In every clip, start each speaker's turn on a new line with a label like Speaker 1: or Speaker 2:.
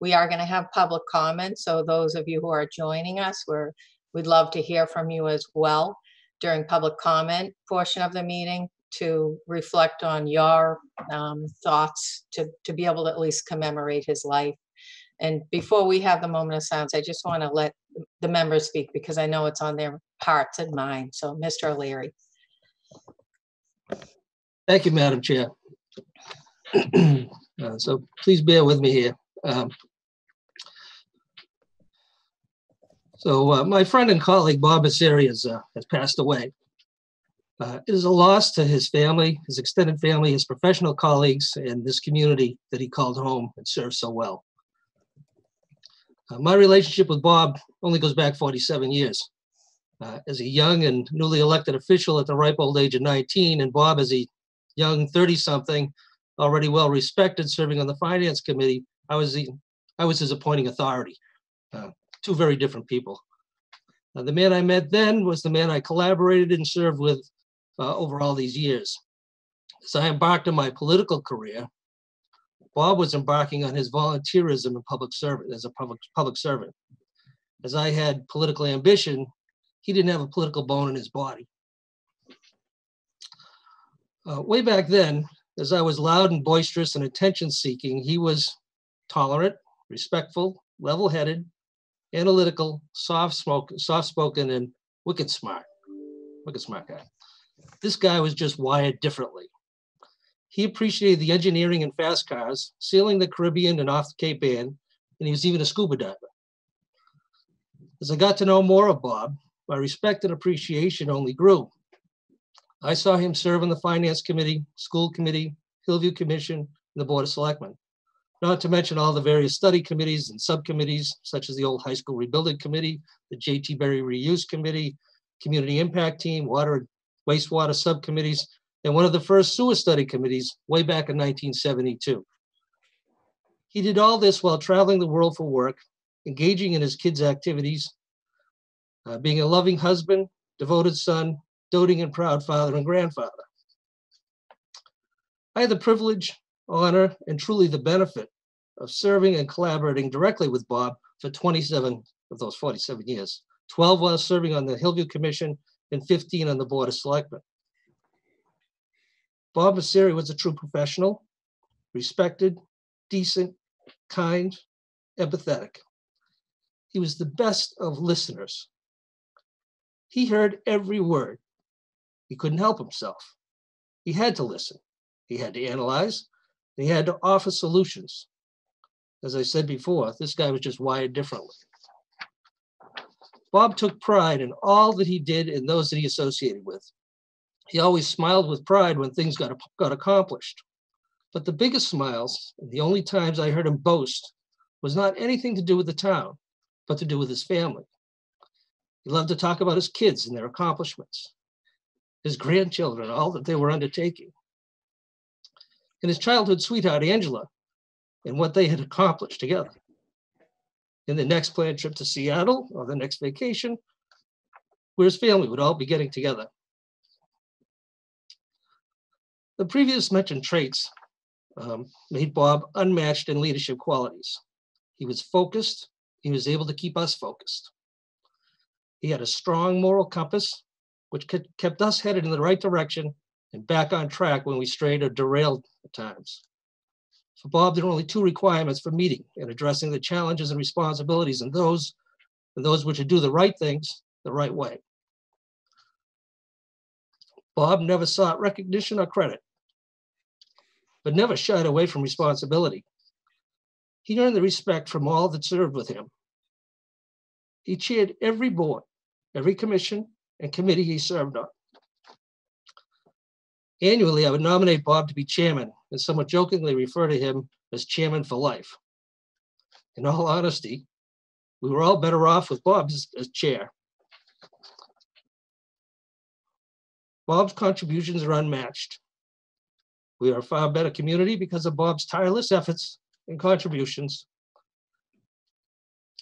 Speaker 1: We are going to have public comment, so those of you who are joining us, we're, we'd love to hear from you as well during public comment portion of the meeting to reflect on your um, thoughts, to, to be able to at least commemorate his life. And before we have the moment of silence, I just want to let the members speak because I know it's on their hearts and minds. So Mr. O'Leary.
Speaker 2: Thank you, Madam Chair. Uh, So please bear with me here. Um, So uh, my friend and colleague, Bob Mauceri, has, uh, has passed away. Uh, It is a loss to his family, his extended family, his professional colleagues, and this community that he called home and served so well. Uh, My relationship with Bob only goes back 47 years. Uh, As a young and newly elected official at the ripe old age of 19, and Bob as a young 30-something, already well-respected, serving on the Finance Committee, I was the, I was his appointing authority. Uh, Two very different people. Uh, The man I met then was the man I collaborated and served with uh, over all these years. As I embarked on my political career, Bob was embarking on his volunteerism in public service as a public public servant. As I had political ambition, he didn't have a political bone in his body. Uh, way back then, as I was loud and boisterous and attention seeking, he was tolerant, respectful, level headed, analytical, soft smoke, soft spoken, and wicked smart. Wicked smart guy. This guy was just wired differently. He appreciated the engineering and fast cars, sailing the Caribbean and off the Cape Ann, and he was even a scuba diver. As I got to know more of Bob, my respect and appreciation only grew. I saw him serve on the Finance Committee, School Committee, Hillview Commission, and the Board of Selectmen. Not to mention all the various study committees and subcommittees, such as the Old High School Rebuilding Committee, the J.T. Berry Reuse Committee, Community Impact Team, Water and Wastewater Subcommittees, and one of the first sewer study committees way back in 1972. He did all this while traveling the world for work, engaging in his kids' activities, uh, being a loving husband, devoted son, doting and proud father and grandfather. I had the privilege, honor, and truly the benefit of serving and collaborating directly with Bob for 27 of those 47 years, 12 while serving on the Hillview Commission and 15 on the Board of Selectmen. Bob Mauceri was a true professional, respected, decent, kind, empathetic. He was the best of listeners. He heard every word. He couldn't help himself. He had to listen. He had to analyze. He had to offer solutions. As I said before, this guy was just wired differently. Bob took pride in all that he did and those that he associated with. He always smiled with pride when things got, got accomplished. But the biggest smiles, and the only times I heard him boast, was not anything to do with the town, but to do with his family. He loved to talk about his kids and their accomplishments, his grandchildren, all that they were undertaking, and his childhood sweetheart, Angela, and what they had accomplished together. In the next planned trip to Seattle or the next vacation, where his family would all be getting together. The previous mentioned traits um, made Bob unmatched in leadership qualities. He was focused. He was able to keep us focused. He had a strong moral compass, which kept kept us headed in the right direction and back on track when we strayed or derailed at times. For Bob, there are only two requirements for meeting and addressing the challenges and responsibilities, and those, and those were to do the right things the right way. Bob never sought recognition or credit, but never shied away from responsibility. He earned the respect from all that served with him. He chaired every board, every commission, and committee he served on. Annually, I would nominate Bob to be chairman and somewhat jokingly refer to him as chairman for life. In all honesty, we were all better off with Bob as, as chair. Bob's contributions are unmatched. We are a far better community because of Bob's tireless efforts and contributions.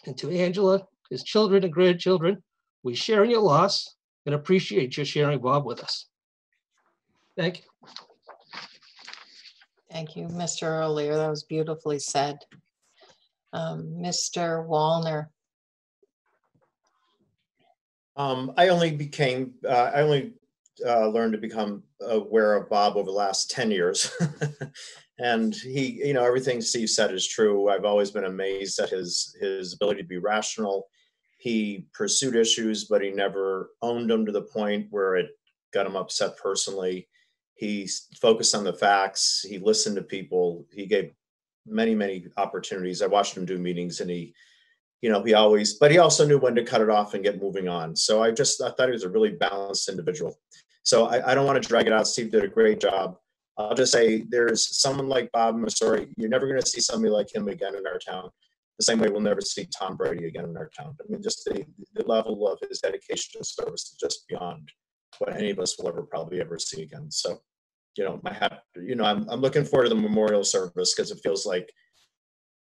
Speaker 2: And to Angela, his children and grandchildren, we share in your loss and appreciate your sharing Bob with us. Thank you.
Speaker 1: Thank you, Mr. O'Leary. That was beautifully said. Um, Mr. Wallner,
Speaker 3: Um, I only became, uh, I only, uh, learned to become aware of Bob over the last ten years. And he, you know, everything Steve said is true. I've always been amazed at his, his ability to be rational. He pursued issues, but he never owned them to the point where it got him upset personally. He focused on the facts. He listened to people. He gave many, many opportunities. I watched him do meetings and he, you know, he always, but he also knew when to cut it off and get moving on. So I just, I thought he was a really balanced individual. So I, I don't want to drag it out. Steve did a great job. I'll just say there's someone like Bob Mauceri. You're never going to see somebody like him again in our town. The same way we'll never see Tom Brady again in our town. I mean, just the, the level of his dedication and service is just beyond what any of us will ever probably ever see again. So, you know, my hat, you know, I'm, I'm looking forward to the memorial service because it feels like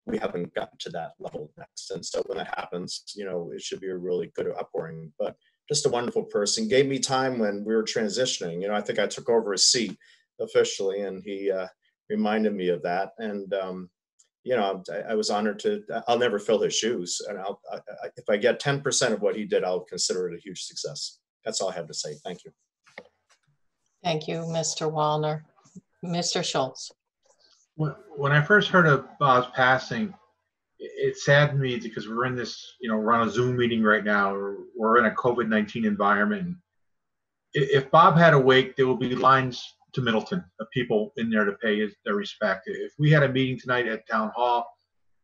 Speaker 3: we haven't gotten to that level next. And so when that happens, you know, it should be a really good outpouring. But just a wonderful person. Gave me time when we were transitioning. You know, I think I took over his seat officially, and he uh, reminded me of that. And um, you know, I, I was honored to. I'll never fill his shoes, and I'll I, I, if I get ten percent of what he did, I'll consider it a huge success. That's all I have to say. Thank you.
Speaker 1: thank you, Mr. Wallner. Mr. Schultz,
Speaker 4: When, when I first heard of Bob's passing, it, it saddened me because we're in this, you know, we're on a Zoom meeting right now. We're, we're in a COVID 19 environment. If Bob had a wake, there would be lines to Middleton of people in there to pay his, their respect. If we had a meeting tonight at Town Hall,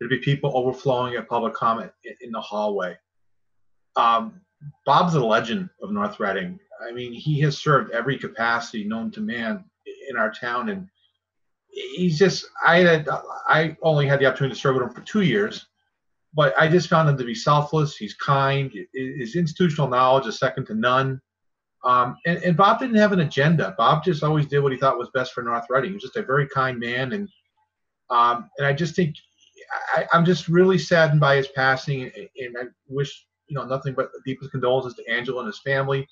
Speaker 4: there'd be people overflowing at public comment in, in the hallway. Um, Bob's a legend of North Reading. I mean, he has served every capacity known to man in our town, and he's just I had I only had the opportunity to serve with him for two years, but I just found him to be selfless. He's kind. His institutional knowledge is second to none. Um, and, and Bob didn't have an agenda. Bob just always did what he thought was best for North Reading. He was just a very kind man, and um, and I just think I, I'm just really saddened by his passing, and I wish you know nothing but the deepest condolences to Angela and his family.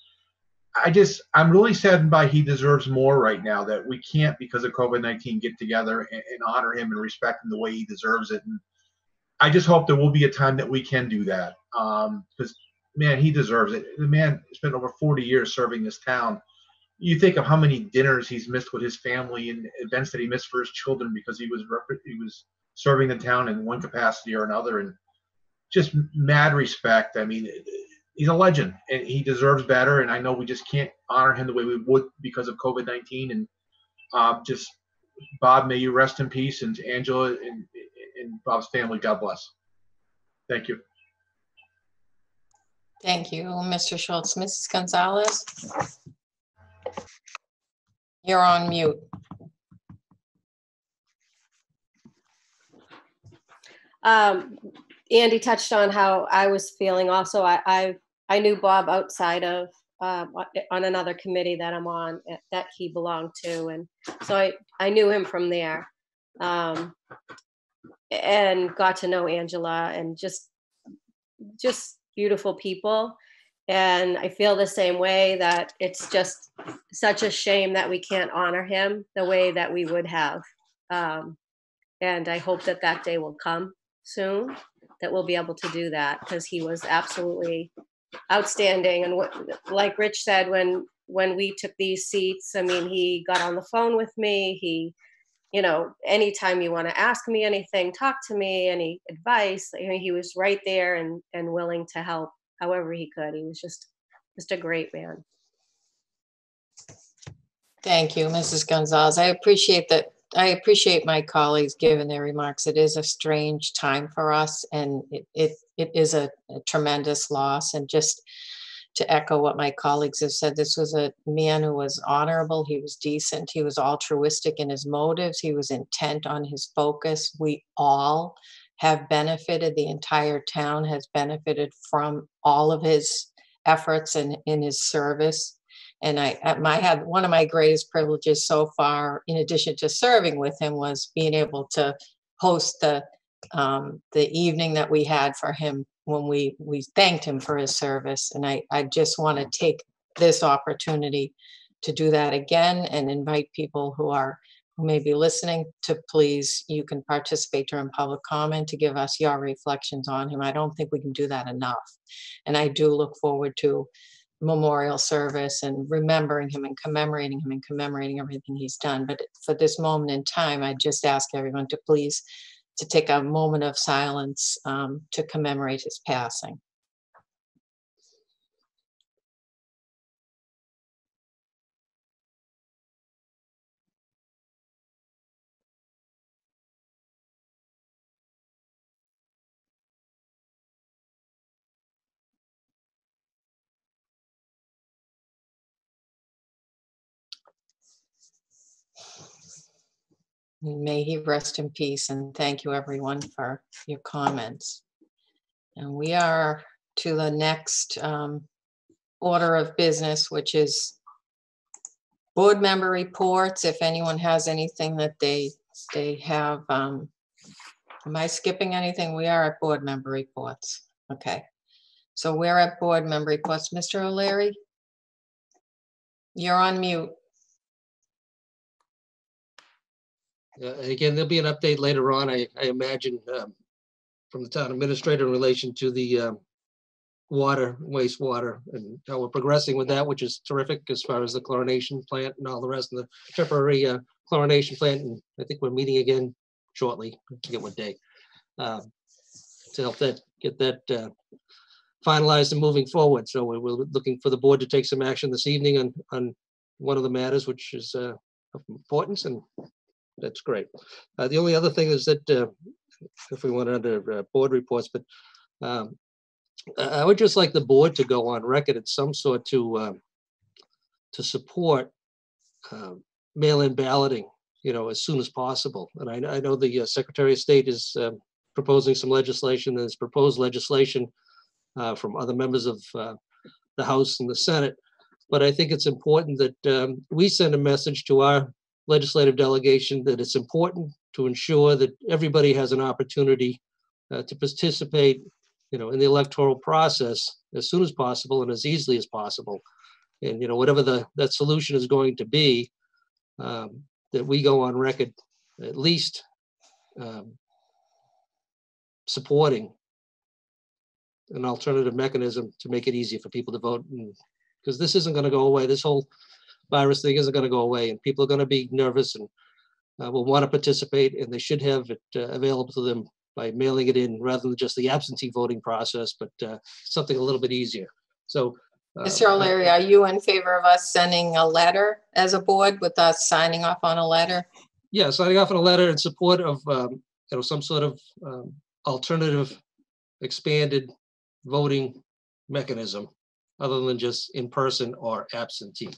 Speaker 4: I just, I'm really saddened by he deserves more right now that we can't, because of COVID 19, get together and, and honor him and respect him the way he deserves it. And I just hope there will be a time that we can do that. Um, because, man, he deserves it. The man spent over 40 years serving this town. You think of how many dinners he's missed with his family and events that he missed for his children because he was he was serving the town in one capacity or another, and just mad respect. I mean, he's a legend and he deserves better. And I know we just can't honor him the way we would because of COVID 19. And um, just, Bob, may you rest in peace. And Angela and, and Bob's family, God bless. Thank you.
Speaker 1: thank you, Mr. Schultz. Mrs. Gonzalez? You're on mute.
Speaker 5: Um, Andy touched on how I was feeling also. I, I, I knew Bob outside of, on- on another committee that I'm on eh, that he belonged to. And so I, I knew him from there. Um, and got to know Angela and just, just beautiful people. And I feel the same way that it's just such a shame that we can't honor him the way that we would have. Um, and I hope that that day will come soon that we'll be able to do that because he was absolutely outstanding and what like rich said when when we took these seats i mean he got on the phone with me he you know anytime you want to ask me anything talk to me any advice I mean, he was right there and and willing to help however he could he was just just a great man
Speaker 1: Thank you, Mrs. Gonzalez. I appreciate that. I appreciate my colleagues giving their remarks. It is a strange time for us and it, it, it is a a tremendous loss. And just to echo what my colleagues have said, this was a man who was honorable, he was decent, he was altruistic in his motives, he was intent on his focus. We all have benefited, the entire town has benefited from all of his efforts and in his service. And I, my had one of my greatest privileges so far, in addition to serving with him, was being able to host the um, the evening that we had for him when we we thanked him for his service. And I I just want to take this opportunity to do that again and invite people who are who may be listening to please, you can participate during public comment to give us your reflections on him. I don't think we can do that enough. And I do look forward to memorial service and remembering him and commemorating him and commemorating everything he's done. But for this moment in time, I just ask everyone to please to take a moment of silence um, to commemorate his passing. May he rest in peace and thank you everyone for your comments. And we are to the next um, order of business, which is board member reports. If anyone has anything that they, they have, um, am I skipping anything? We are at board member reports. Okay. So we're at board member reports. Mr. O'Leary? You're on mute.
Speaker 2: Uh, Again, there'll be an update later on, I, I imagine, um, from the town administrator in relation to the um, water, wastewater, and how we're progressing with that, which is terrific as far as the chlorination plant and all the rest of the temporary uh, chlorination plant. And I think we're meeting again shortly, I forget what day, um, to help that, get that uh, finalized and moving forward. So we're, we're looking for the board to take some action this evening on, on one of the matters, which is uh, of importance, and that's great. Uh, the only other thing is that, uh, if we went under uh, board reports, but um, I would just like the board to go on record at some sort to um, to support um, mail-in balloting, you know, as soon as possible. And I, I know the uh, Secretary of State is um, proposing some legislation, there's proposed legislation uh, from other members of uh, the House and the Senate. But I think it's important that we send a message to our legislative delegation that it's important to ensure that everybody has an opportunity uh, to participate, you know, in the electoral process as soon as possible and as easily as possible. And, you know, whatever the, that solution is going to be, um, that we go on record at least um, supporting an alternative mechanism to make it easier for people to vote. Because this isn't going to go away. This whole virus thing isn't going to go away, and people are going to be nervous and uh, will want to participate, and they should have it uh, available to them by mailing it in rather than just the absentee voting process, but uh, something a little bit easier. So. uh,
Speaker 1: Mr. O'Leary, are you in favor of us sending a letter as a board with us signing off on a letter?
Speaker 2: Yeah, signing off on a letter in support of, um, you know, some sort of um, alternative expanded voting mechanism other than just in person or absentee.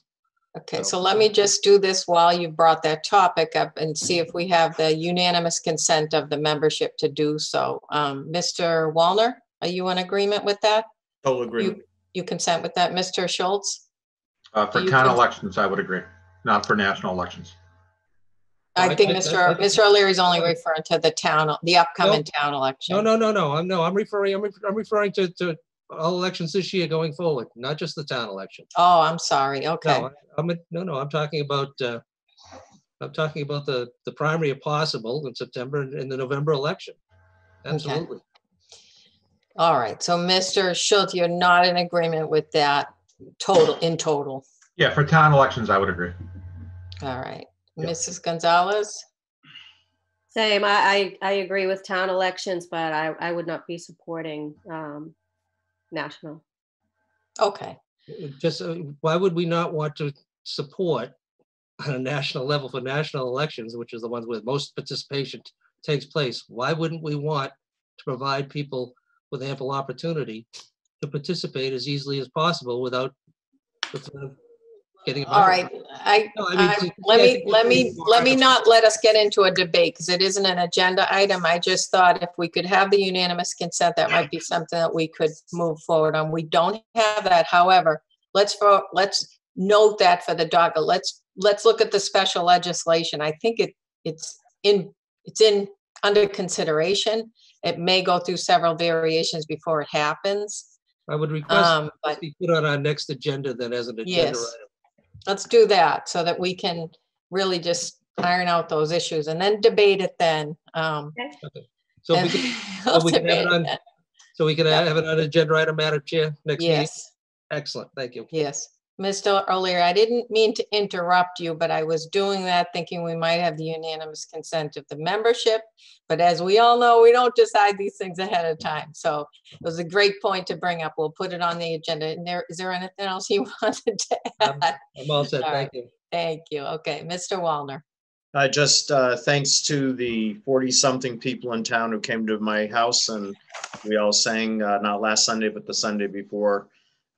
Speaker 1: Okay,
Speaker 2: So-
Speaker 1: so let me just do this while you brought that topic up and see if we have the unanimous consent of the membership to do so. Um, Mr. Wallner, are you in agreement with that?
Speaker 3: Total agreement.
Speaker 1: You consent with that, Mr. Schultz?
Speaker 4: Uh, for town elections, I would agree, not for national elections.
Speaker 2: I
Speaker 1: I think
Speaker 2: think-
Speaker 1: Mr.
Speaker 2: I
Speaker 1: O-
Speaker 2: think-
Speaker 1: Mr. O'Leary's only referring to the town, the upcoming town election.
Speaker 2: No, no, no, no, I'm, no, I'm referring, I'm ref- I'm referring to, to all elections this year going forward, not just the town election.
Speaker 1: Oh, I'm sorry, okay.
Speaker 2: No, I- I'm, a- no, no, I'm talking about, uh, I'm talking about the, the primary if possible in September and and the November election. Absolutely.
Speaker 1: All right, so Mr. Schultz, you're not in agreement with that total, in total.
Speaker 4: Yeah, for town elections, I would agree.
Speaker 1: All right.
Speaker 3: Yeah.
Speaker 1: Mrs. Gonzalez?
Speaker 5: Same, I, I, I agree with town elections, but I, I would not be supporting, um, national.
Speaker 1: Okay,
Speaker 2: Just, uh, why would we not want to support on a national level for national elections, which is the ones where most participation t- takes place? Why wouldn't we want to provide people with ample opportunity to participate as easily as possible without with, uh, getting.
Speaker 1: all right. I,
Speaker 2: No, I mean,
Speaker 1: I- let me, let me, let me not let us get into a debate because it isn't an agenda item. I just thought if we could have the unanimous consent, that might be something that we could move forward on. We don't have that. However, let's, let's note that for the docket. Let's, let's look at the special legislation. I think it, it's in, it's in, under consideration. It may go through several variations before it happens.
Speaker 2: I would request
Speaker 1: Um, but
Speaker 2: put on our next agenda then as an agenda
Speaker 1: Yes.
Speaker 2: item.
Speaker 1: Let's do that so that we can really just iron out those issues and then debate it then. Um,
Speaker 2: So we can,
Speaker 1: we'll
Speaker 2: we can have it on-
Speaker 1: then.
Speaker 2: so we can
Speaker 1: Yeah.
Speaker 2: have it on agenda item, Madam Chair, next meeting?
Speaker 1: Yes.
Speaker 2: Excellent, thank you.
Speaker 1: Yes, Mr. O'Leary, I didn't mean to interrupt you, but I was doing that thinking we might have the unanimous consent of the membership. But as we all know, we don't decide these things ahead of time. So it was a great point to bring up. We'll put it on the agenda. And there, is there anything else you wanted to add?
Speaker 2: I'm all set,
Speaker 1: All
Speaker 2: thank you.
Speaker 1: Thank you. Okay, Mr. Wallner.
Speaker 3: I just, uh, thanks to the forty-something people in town who came to my house and we all sang, uh, not last Sunday, but the Sunday before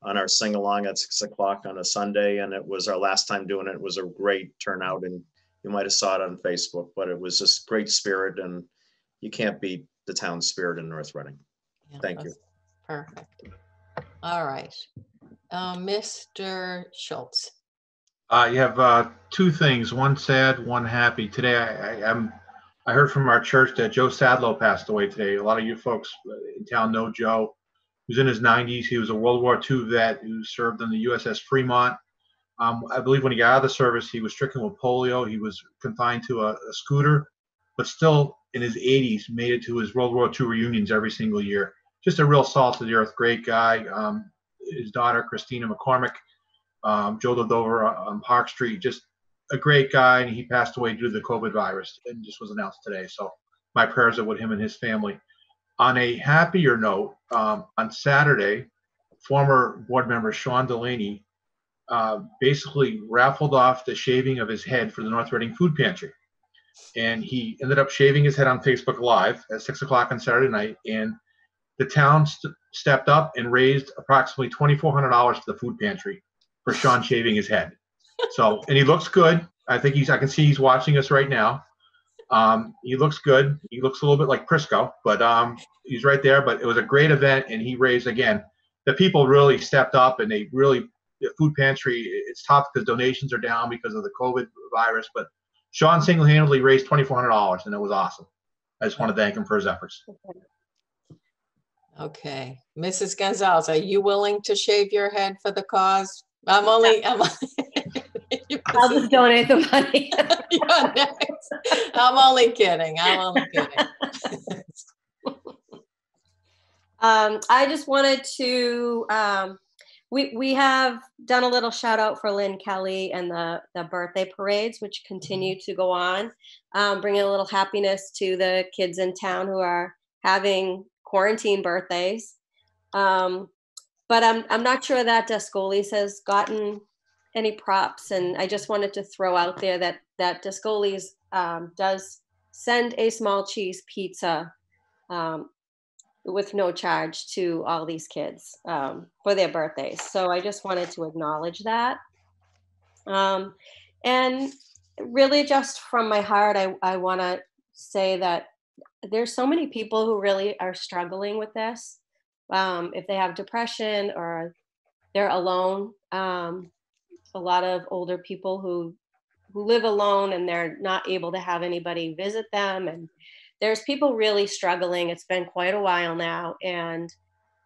Speaker 3: on our sing-along at six o'clock on a Sunday, and it was our last time doing it. It was a great turnout, and you might have saw it on Facebook, but it was just great spirit, and you can't beat the town spirit in North Reading.
Speaker 1: Yeah,
Speaker 3: Thank you.
Speaker 1: Perfect. All right. Um, Mr. Schultz.
Speaker 4: Uh, you have, uh, two things, one sad, one happy. Today, I, I, I'm, I heard from our church that Joe Sadlow passed away today. A lot of you folks in town know Joe. He was in his nineties. He was a World War II vet who served on the USS Fremont. Um, I believe when he got out of the service, he was stricken with polio. He was confined to a, a scooter, but still in his 80s made it to his World War II reunions every single year. Just a real salt of the earth, great guy. Um, his daughter Christina McCormick, um, Joe lived over on Park Street. Just a great guy, and he passed away due to the COVID virus, and just was announced today. So my prayers are with him and his family. On a happier note, um, on Saturday, former board member Sean Delaney uh, basically raffled off the shaving of his head for the North Reading Food Pantry. And he ended up shaving his head on Facebook Live at six o'clock on Saturday night. And the town st- stepped up and raised approximately $2,400 for the food pantry for Sean shaving his head. So, and he looks good. I think he's, I can see he's watching us right now. Um, he looks good. He looks a little bit like Prisco, but um, he's right there. But it was a great event, and he raised again. The people really stepped up, and they really the food pantry. It's tough because donations are down because of the COVID virus, but Sean single-handedly raised twenty four hundred dollars, and it was awesome. I just want to thank him for his efforts.
Speaker 1: Okay, Mrs. Gonzalez, are you willing to shave your head for the cause? I'm only, I'm.
Speaker 5: only I'll just donate the money.
Speaker 1: I'm only kidding. I'm only kidding.
Speaker 5: Um, I just wanted to, um, we, we have done a little shout out for Lynn Kelly and the, the birthday parades, which continue to go on, um, bringing a little happiness to the kids in town who are having quarantine birthdays. Um, but I'm, I'm not sure that Descolis has gotten any props. And I just wanted to throw out there that, that Descolis, um, does send a small cheese pizza, um, with no charge to all these kids um, for their birthdays. So I just wanted to acknowledge that. Um, and really, just from my heart, I, I want to say that there's so many people who really are struggling with this. Um, if they have depression or they're alone, um, a lot of older people who who live alone and they're not able to have anybody visit them and there's people really struggling. It's been quite a while now. And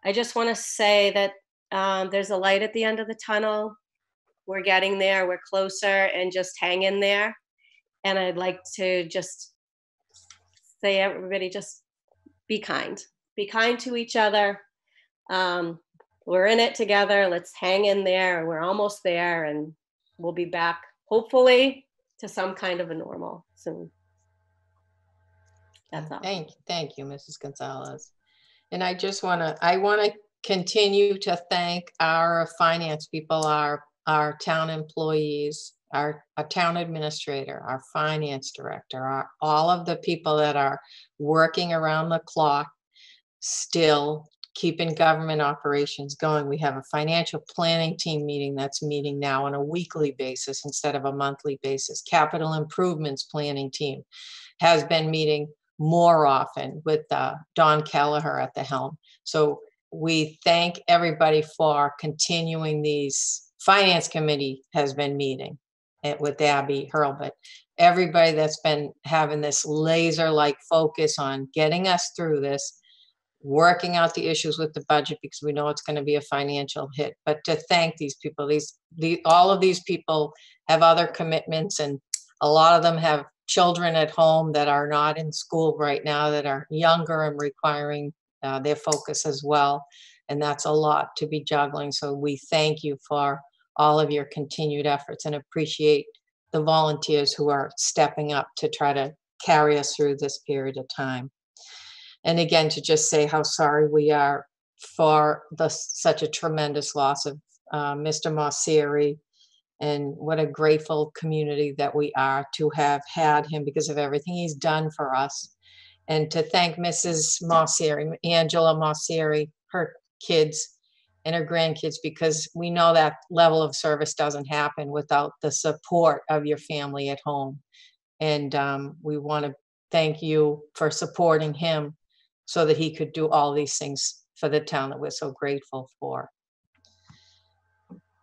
Speaker 5: I just want to say that um, there's a light at the end of the tunnel. We're getting there, we're closer, and just hang in there. And I'd like to just say, everybody, just be kind. Be kind to each other. Um, we're in it together. Let's hang in there. We're almost there, and we'll be back, hopefully, to some kind of a normal soon. That's all.
Speaker 1: Thank, thank you, Mrs. Gonzalez. And I just want to, I want to continue to thank our finance people, our, our town employees, our, our town administrator, our finance director, our, all of the people that are working around the clock, still keeping government operations going. We have a financial planning team meeting that's meeting now on a weekly basis instead of a monthly basis. Capital improvements planning team has been meeting more often with uh, Don Kelleher at the helm. So we thank everybody for continuing these. Finance committee has been meeting with Abby Hurlbut. Everybody that's been having this laser-like focus on getting us through this, working out the issues with the budget because we know it's going to be a financial hit. But to thank these people, these, the, all of these people have other commitments and A lot of them have children at home that are not in school right now, that are younger and requiring uh, their focus as well. And that's a lot to be juggling. So we thank you for all of your continued efforts and appreciate the volunteers who are stepping up to try to carry us through this period of time. And again, to just say how sorry we are for the such a tremendous loss of uh, Mr. Mauceri, and what a grateful community that we are to have had him because of everything he's done for us. And to thank Mrs. Mauceri, Angela Mauceri, her kids and her grandkids, because we know that level of service doesn't happen without the support of your family at home. And um, we want to thank you for supporting him so that he could do all these things for the town that we're so grateful for.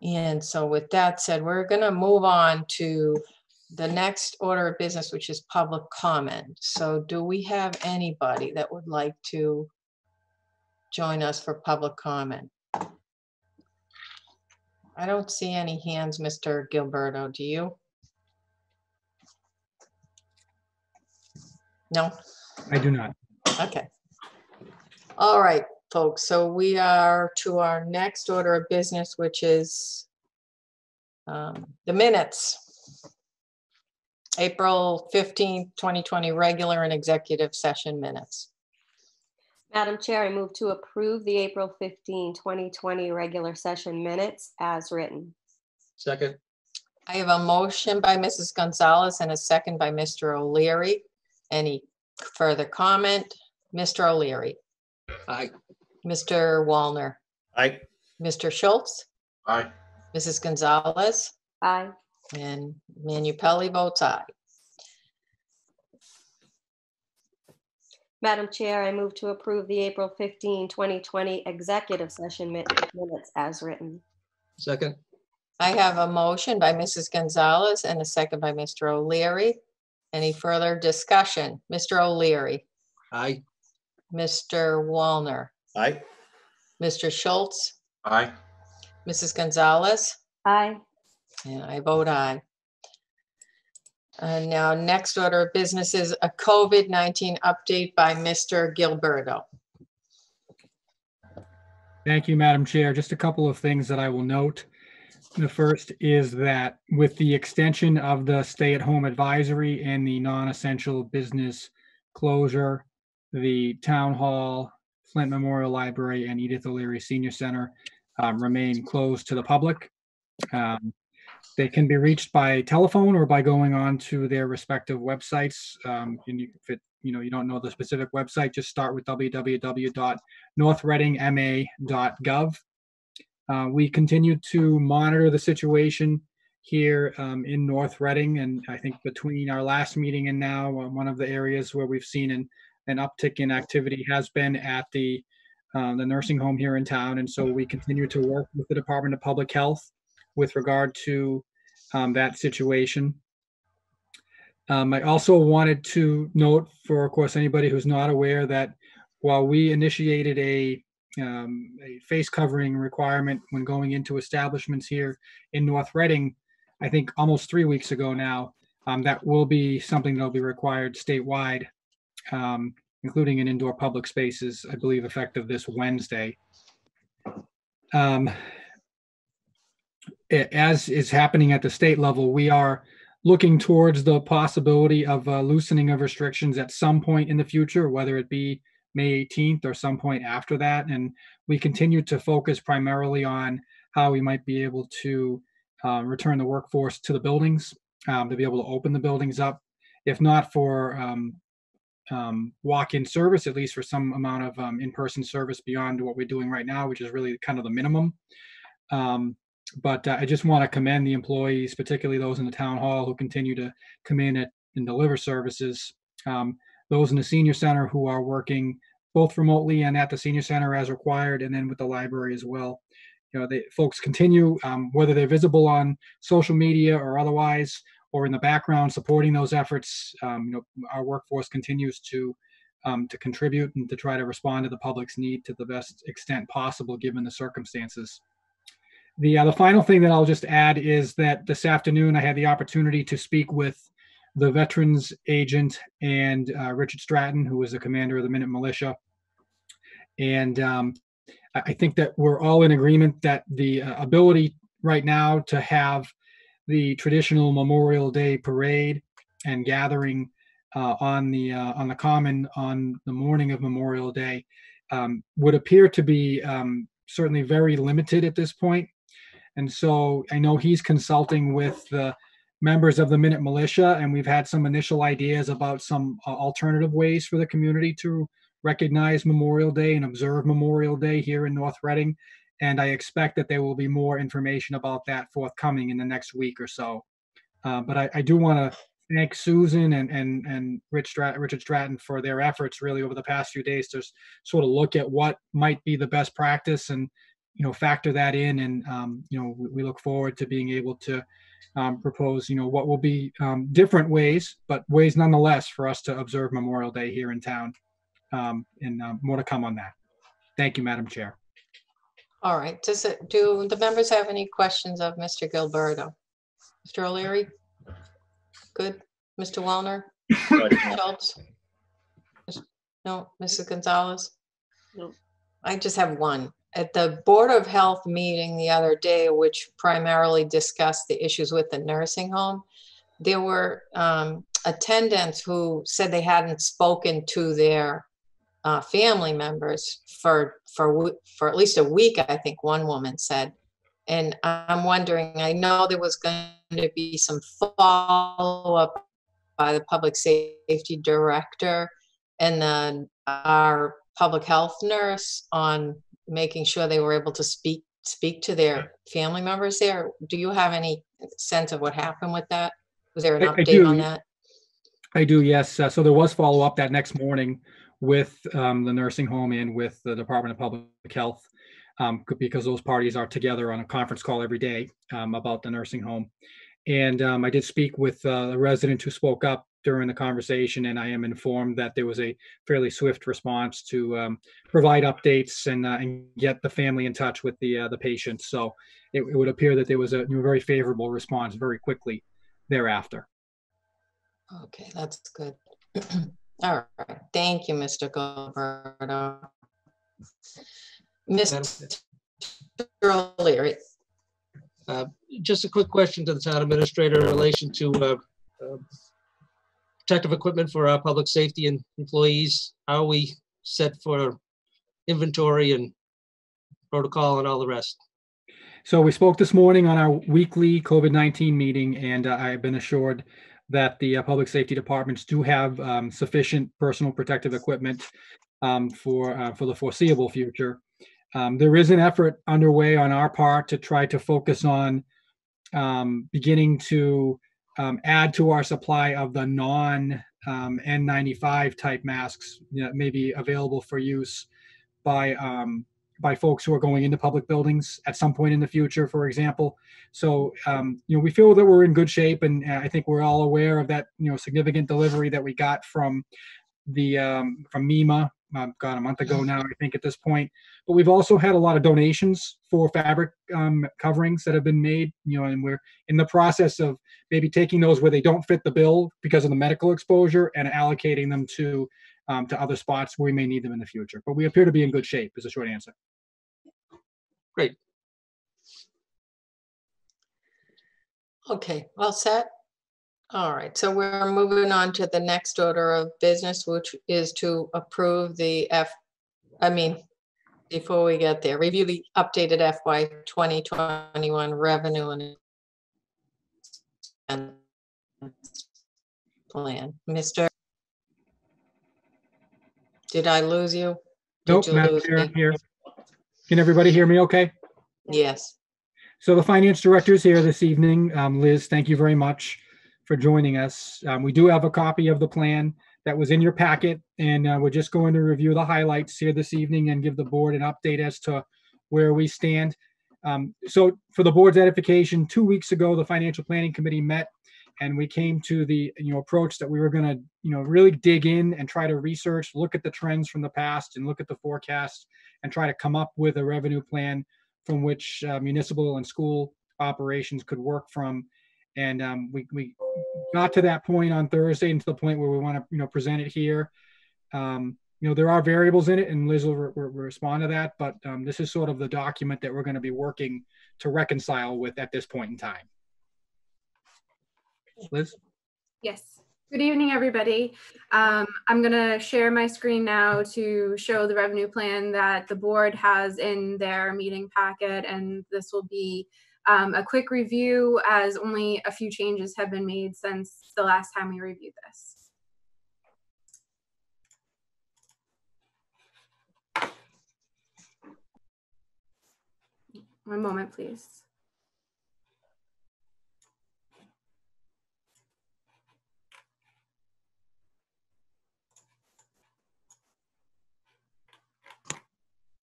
Speaker 1: And so with that said, we're gonna move on to the next order of business, which is public comment. So do we have anybody that would like to join us for public comment? I don't see any hands, Mr. Gilleberto, do you? No?
Speaker 6: I do not.
Speaker 1: Okay. All right, folks, so we are to our next order of business, which is um, the minutes. April fifteenth, twenty twenty, regular and executive session minutes.
Speaker 5: Madam Chair, I move to approve the April 15, 2020 regular session minutes as written.
Speaker 2: Second,
Speaker 1: I have a motion by Mrs. Gonzalez and a second by Mr. O'Leary. Any further comment? Mr. O'Leary,
Speaker 2: aye.
Speaker 1: Mr. Wallner,
Speaker 3: I,
Speaker 1: Mr. Schultz,
Speaker 4: Aye.
Speaker 1: Mrs. Gonzalez,
Speaker 5: Aye.
Speaker 1: and Manupelli votes aye.
Speaker 5: Madam Chair, I move to approve the April 15, 2020 executive session min- minutes as written.
Speaker 2: Second,
Speaker 1: I have a motion by Mrs. Gonzalez and a second by Mr. O'Leary. Any further discussion? Mr. O'Leary,
Speaker 2: aye.
Speaker 1: Mr. Wallner,
Speaker 3: I,
Speaker 1: Mr. Schultz,
Speaker 4: Aye.
Speaker 1: Mrs. Gonzalez,
Speaker 5: Aye.
Speaker 1: and I vote aye. And now, next order of business is a COVID-19 update by Mr. Gilleberto.
Speaker 6: Thank you, Madam Chair. Just a couple of things that I will note. The first is that with the extension of the stay-at-home advisory and the non-essential business closure, the Town Hall, Flint Memorial Library, and Edith O'Leary Senior Center um, remain closed to the public. Um, They can be reached by telephone or by going on to their respective websites. Um, And if it, you know, you don't know the specific website, just start with www northreadingma.gov. Uh, we continue to monitor the situation here um, in North Reading, and I think between our last meeting and now, uh, one of the areas where we've seen an, an uptick in activity has been at the uh, the nursing home here in town, and so we continue to work with the Department of Public Health with regard to um, that situation. Um, I also wanted to note for, of course, anybody who's not aware that while we initiated a, um, a face covering requirement when going into establishments here in North Reading, I think almost three weeks ago now, um, that will be something that'll be required statewide, um, including in indoor public spaces, I believe effective this Wednesday. Um, as is happening at the state level, we are looking towards the possibility of uh, loosening of restrictions at some point in the future, whether it be May 18th or some point after that. And we continue to focus primarily on how we might be able to uh, return the workforce to the buildings, um, to be able to open the buildings up, if not for um, um, walk-in service, at least for some amount of um, in-person service beyond what we're doing right now, which is really kind of the minimum. Um, but uh, I just want to commend the employees, particularly those in the town hall who continue to come in at, and deliver services. Um, those in the senior center who are working both remotely and at the senior center as required, and then with the library as well. You know, the folks continue, um, whether they're visible on social media or otherwise, or in the background supporting those efforts. Um, you know, our workforce continues to um, to contribute and to try to respond to the public's need to the best extent possible given the circumstances. The, uh, the final thing that I'll just add is that this afternoon I had the opportunity to speak with the veterans agent and uh, Richard Stratton, who was the commander of the Minute Militia. And um, I think that we're all in agreement that the uh, ability right now to have the traditional Memorial Day parade and gathering uh, on the uh, on the common on the morning of Memorial Day um, would appear to be um, certainly very limited at this point. And so I know he's consulting with the members of the Minute Militia, and we've had some initial ideas about some uh, alternative ways for the community to recognize Memorial Day and observe Memorial Day here in North Reading. And I expect that there will be more information about that forthcoming in the next week or so. Uh, but I, I do want to thank Susan and and and Rich Strat- Richard Stratton for their efforts really over the past few days to sort of look at what might be the best practice and you know factor that in and um, you know we, we look forward to being able to um, propose you know what will be um, different ways but ways nonetheless for us to observe Memorial Day here in town um, and uh, more to come on that. Thank you, Madam Chair.
Speaker 1: All right, does it, do the members have any questions of Mr. Gilleberto? Mr. O'Leary? Good. Mr. Wallner? Schultz? No, Mrs. Gonzalez?
Speaker 5: No.
Speaker 1: I just have one. At the Board of Health meeting the other day, which primarily discussed the issues with the nursing home, there were um, attendants who said they hadn't spoken to their uh, family members for, for, for at least a week, I think one woman said. And I'm wondering, I know there was going to be some follow-up by the public safety director and then our public health nurse on making sure they were able to speak, speak to their family members there. Do you have any sense of what happened with that? Was there an
Speaker 6: I- I
Speaker 1: update on that?
Speaker 6: I do, yes. Uh, so there was follow up that next morning with um, the nursing home and with the Department of Public Health um, because those parties are together on a conference call every day um, about the nursing home. And um, I did speak with uh, a resident who spoke up during the conversation, and I am informed that there was a fairly swift response to um, provide updates and, uh, and get the family in touch with the uh, the patient. So it, it would appear that there was a very favorable response very quickly thereafter.
Speaker 1: Okay, that's good. All right, thank you, Mr. Gilleberto. Mr. O'Leary,
Speaker 2: Just a quick question to the town administrator in relation to uh, uh, protective equipment for our public safety and employees. How are we set for inventory and protocol and all the rest?
Speaker 6: So we spoke this morning on our weekly COVID-19 meeting, and uh, I have been assured that the uh, public safety departments do have um, sufficient personal protective equipment um, for, uh, for the foreseeable future. Um, There is an effort underway on our part to try to focus on um, beginning to um, add to our supply of the non um, N95 type masks that may be available for use by by folks who are going into public buildings at some point in the future, for example. So, um, you know, we feel that we're in good shape, and uh, I think we're all aware of that, you know, significant delivery that we got from the um, from MEMA, um, God, a month ago now, I think at this point. But we've also had a lot of donations for fabric um, coverings that have been made, you know, and we're in the process of maybe taking those where they don't fit the bill because of the medical exposure and allocating them to um, to other spots where we may need them in the future. But we appear to be in good shape. Is a short answer.
Speaker 1: Okay, all set? All right, so we're moving on to the next order of business, which is to approve the F, I mean, before we get there, review the updated FY 2021 revenue and and plan. Mr. Did I lose you? Did
Speaker 6: Nope,
Speaker 1: you
Speaker 6: Madam
Speaker 1: lose
Speaker 6: Chair,
Speaker 1: me?
Speaker 6: here. Can everybody hear me okay?
Speaker 1: Yes.
Speaker 6: So the finance director is here this evening. Um, Liz, thank you very much for joining us. Um, we do have a copy of the plan that was in your packet, and uh, we're just going to review the highlights here this evening and give the board an update as to where we stand. Um, so for the board's edification, two weeks ago, the financial planning committee met and we came to the you know approach that we were going to you know really dig in and try to research look at the trends from the past and look at the forecast and try to come up with a revenue plan from which uh, municipal and school operations could work from And um, we, we got to that point on Thursday and to the point where we want to, you know, present it here. Um, you know, there are variables in it and Liz will re- re- respond to that, but um, this is sort of the document that we're going to be working to reconcile with at this point in time. Liz?
Speaker 7: Yes. Good evening, everybody. Um, I'm going to share my screen now to show the revenue plan that the board has in their meeting packet. And this will be um, a quick review as only a few changes have been made since the last time we reviewed this. One moment, please.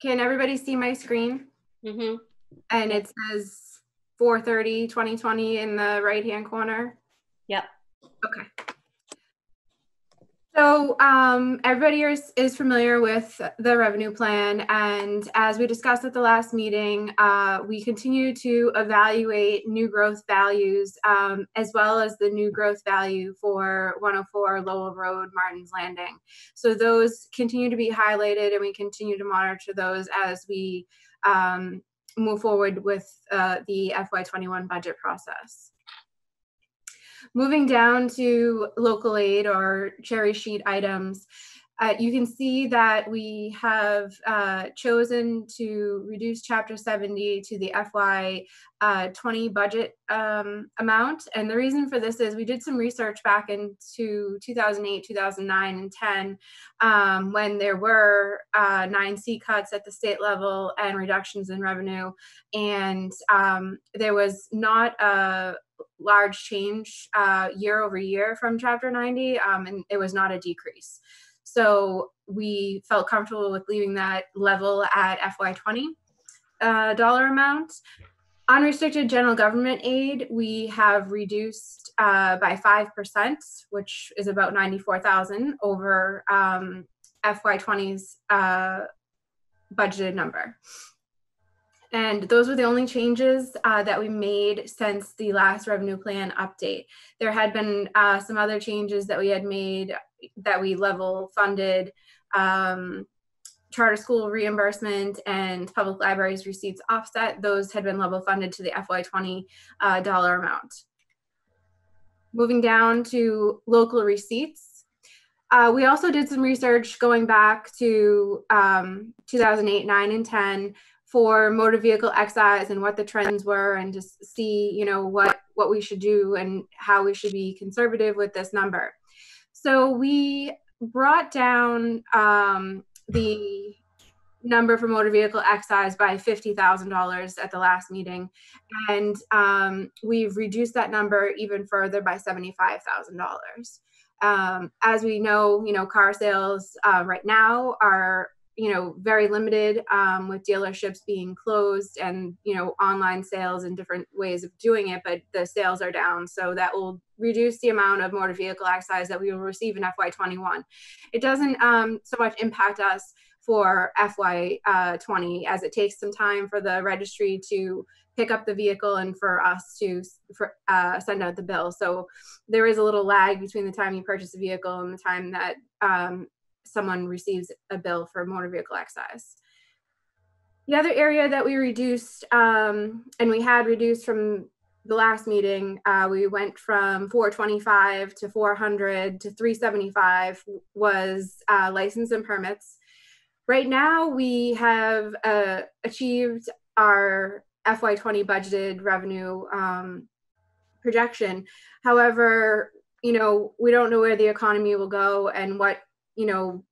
Speaker 7: Can everybody see my screen?
Speaker 5: Mhm.
Speaker 7: And it says 430, 2020 in the right-hand corner?
Speaker 5: Yep.
Speaker 7: Okay. So um, everybody is, is familiar with the revenue plan, and as we discussed at the last meeting, uh, we continue to evaluate new growth values um, as well as the new growth value for 104 Lowell Road, Martin's Landing. So those continue to be highlighted, and we continue to monitor those as we um, move forward with uh, the FY21 budget process. Moving down to local aid or cherry sheet items, uh, you can see that we have uh, chosen to reduce Chapter 70 to the FY uh, 20 budget um, amount. And the reason for this is we did some research back into 2008, 2009, and 10 um, when there were uh, nine C cuts at the state level and reductions in revenue. And um, there was not a large change uh, year over year from Chapter 90, um, and it was not a decrease. So we felt comfortable with leaving that level at FY20 uh, dollar amount. Unrestricted general government aid, we have reduced uh, by 5%, which is about 94,000 over um, FY20's uh, budgeted number. And those were the only changes uh, that we made since the last revenue plan update. There had been uh, some other changes that we had made that we level funded um, charter school reimbursement and public libraries receipts offset. Those had been level funded to the FY20 uh, dollar amount. Moving down to local receipts. Uh, we also did some research going back to um, 2008, 9, and 10 for motor vehicle excise and what the trends were and just see you know what what we should do and how we should be conservative with this number so we brought down um, the number for motor vehicle excise by $50,000 at the last meeting. And um, we've reduced that number even further by $75,000. Um, as we know, you know, car sales uh, right now are you know very limited um, with dealerships being closed and you know online sales and different ways of doing it but the sales are down. So that will reduce the amount of motor vehicle excise that we will receive in fy21 it doesn't um, so much impact us for fy20 uh, as it takes some time for the registry to pick up the vehicle and for us to for, uh, send out the bill. So there is a little lag between the time you purchase a vehicle and the time that um, someone receives a bill for motor vehicle excise. The other area that we reduced, um, and we had reduced from the last meeting, uh, we went from 425 to 400 to 375 was uh, license and permits. Right now, we have uh, achieved our FY20 budgeted revenue um, projection. However, you know, we don't know where the economy will go and what you know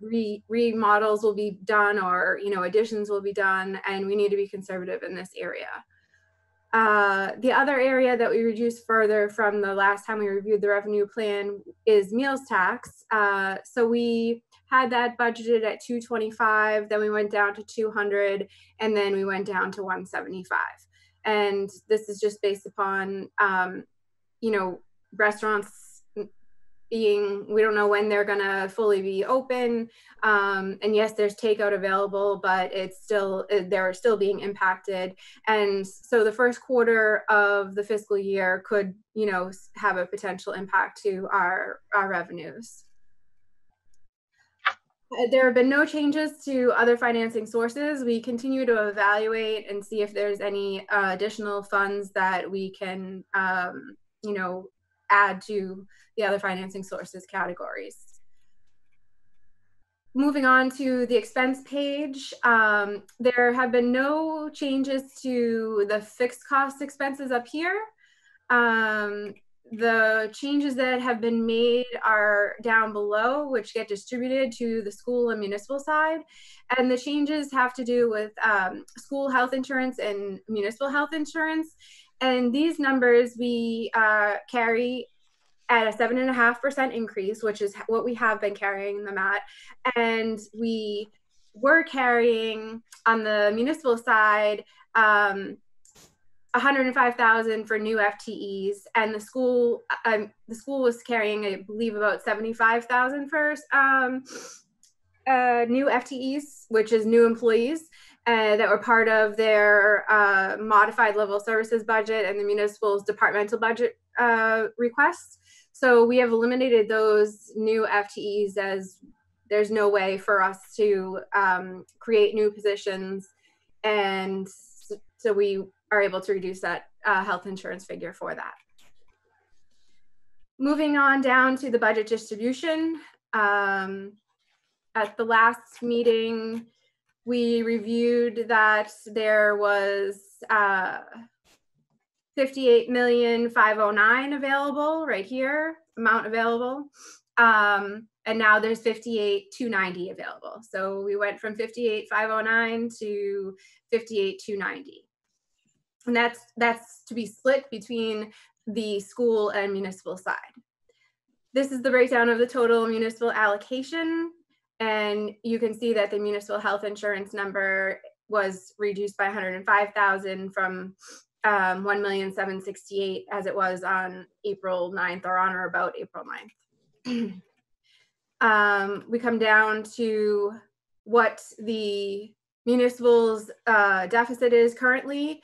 Speaker 7: re- remodels will be done or you know additions will be done and we need to be conservative in this area. Uh, the other area that we reduced further from the last time we reviewed the revenue plan is meals tax. Uh, so we had that budgeted at 225 then we went down to 200 and then we went down to 175 and this is just based upon um, you know restaurants being, we don't know when they're gonna fully be open. Um, and yes, there's takeout available, but it's still, uh, they're still being impacted. And so the first quarter of the fiscal year could, you know, have a potential impact to our, our revenues. Uh, There have been no changes to other financing sources. We continue to evaluate and see if there's any uh, additional funds that we can, um, you know, add to the other financing sources categories. Moving on to the expense page, um, there have been no changes to the fixed cost expenses up here. Um, the changes that have been made are down below, which get distributed to the school and municipal side. And the changes have to do with um, school health insurance and municipal health insurance. And these numbers we uh, carry at a seven and a half percent increase, which is what we have been carrying them at. And we were carrying on the municipal side um, 105,000 for new FTEs, and the school um, the school was carrying, I believe, about 75,000 for um, uh, new FTEs, which is new employees uh, that were part of their uh, modified level services budget and the municipal's departmental budget uh, requests. So we have eliminated those new FTEs as there's no way for us to um, create new positions, and so we are able to reduce that uh, health insurance figure for that. Moving on down to the budget distribution. Um, at the last meeting, we reviewed that there was uh, 58,509 available right here, amount available. Um, and now there's 58,290 available. So we went from 58,509 to 58,290 and that's that's to be split between the school and municipal side. This is the breakdown of the total municipal allocation, and you can see that the municipal health insurance number was reduced by 105,000 from um, 1,768 as it was on April 9th or on or about April 9th. um, we come down to what the municipal's uh, deficit is currently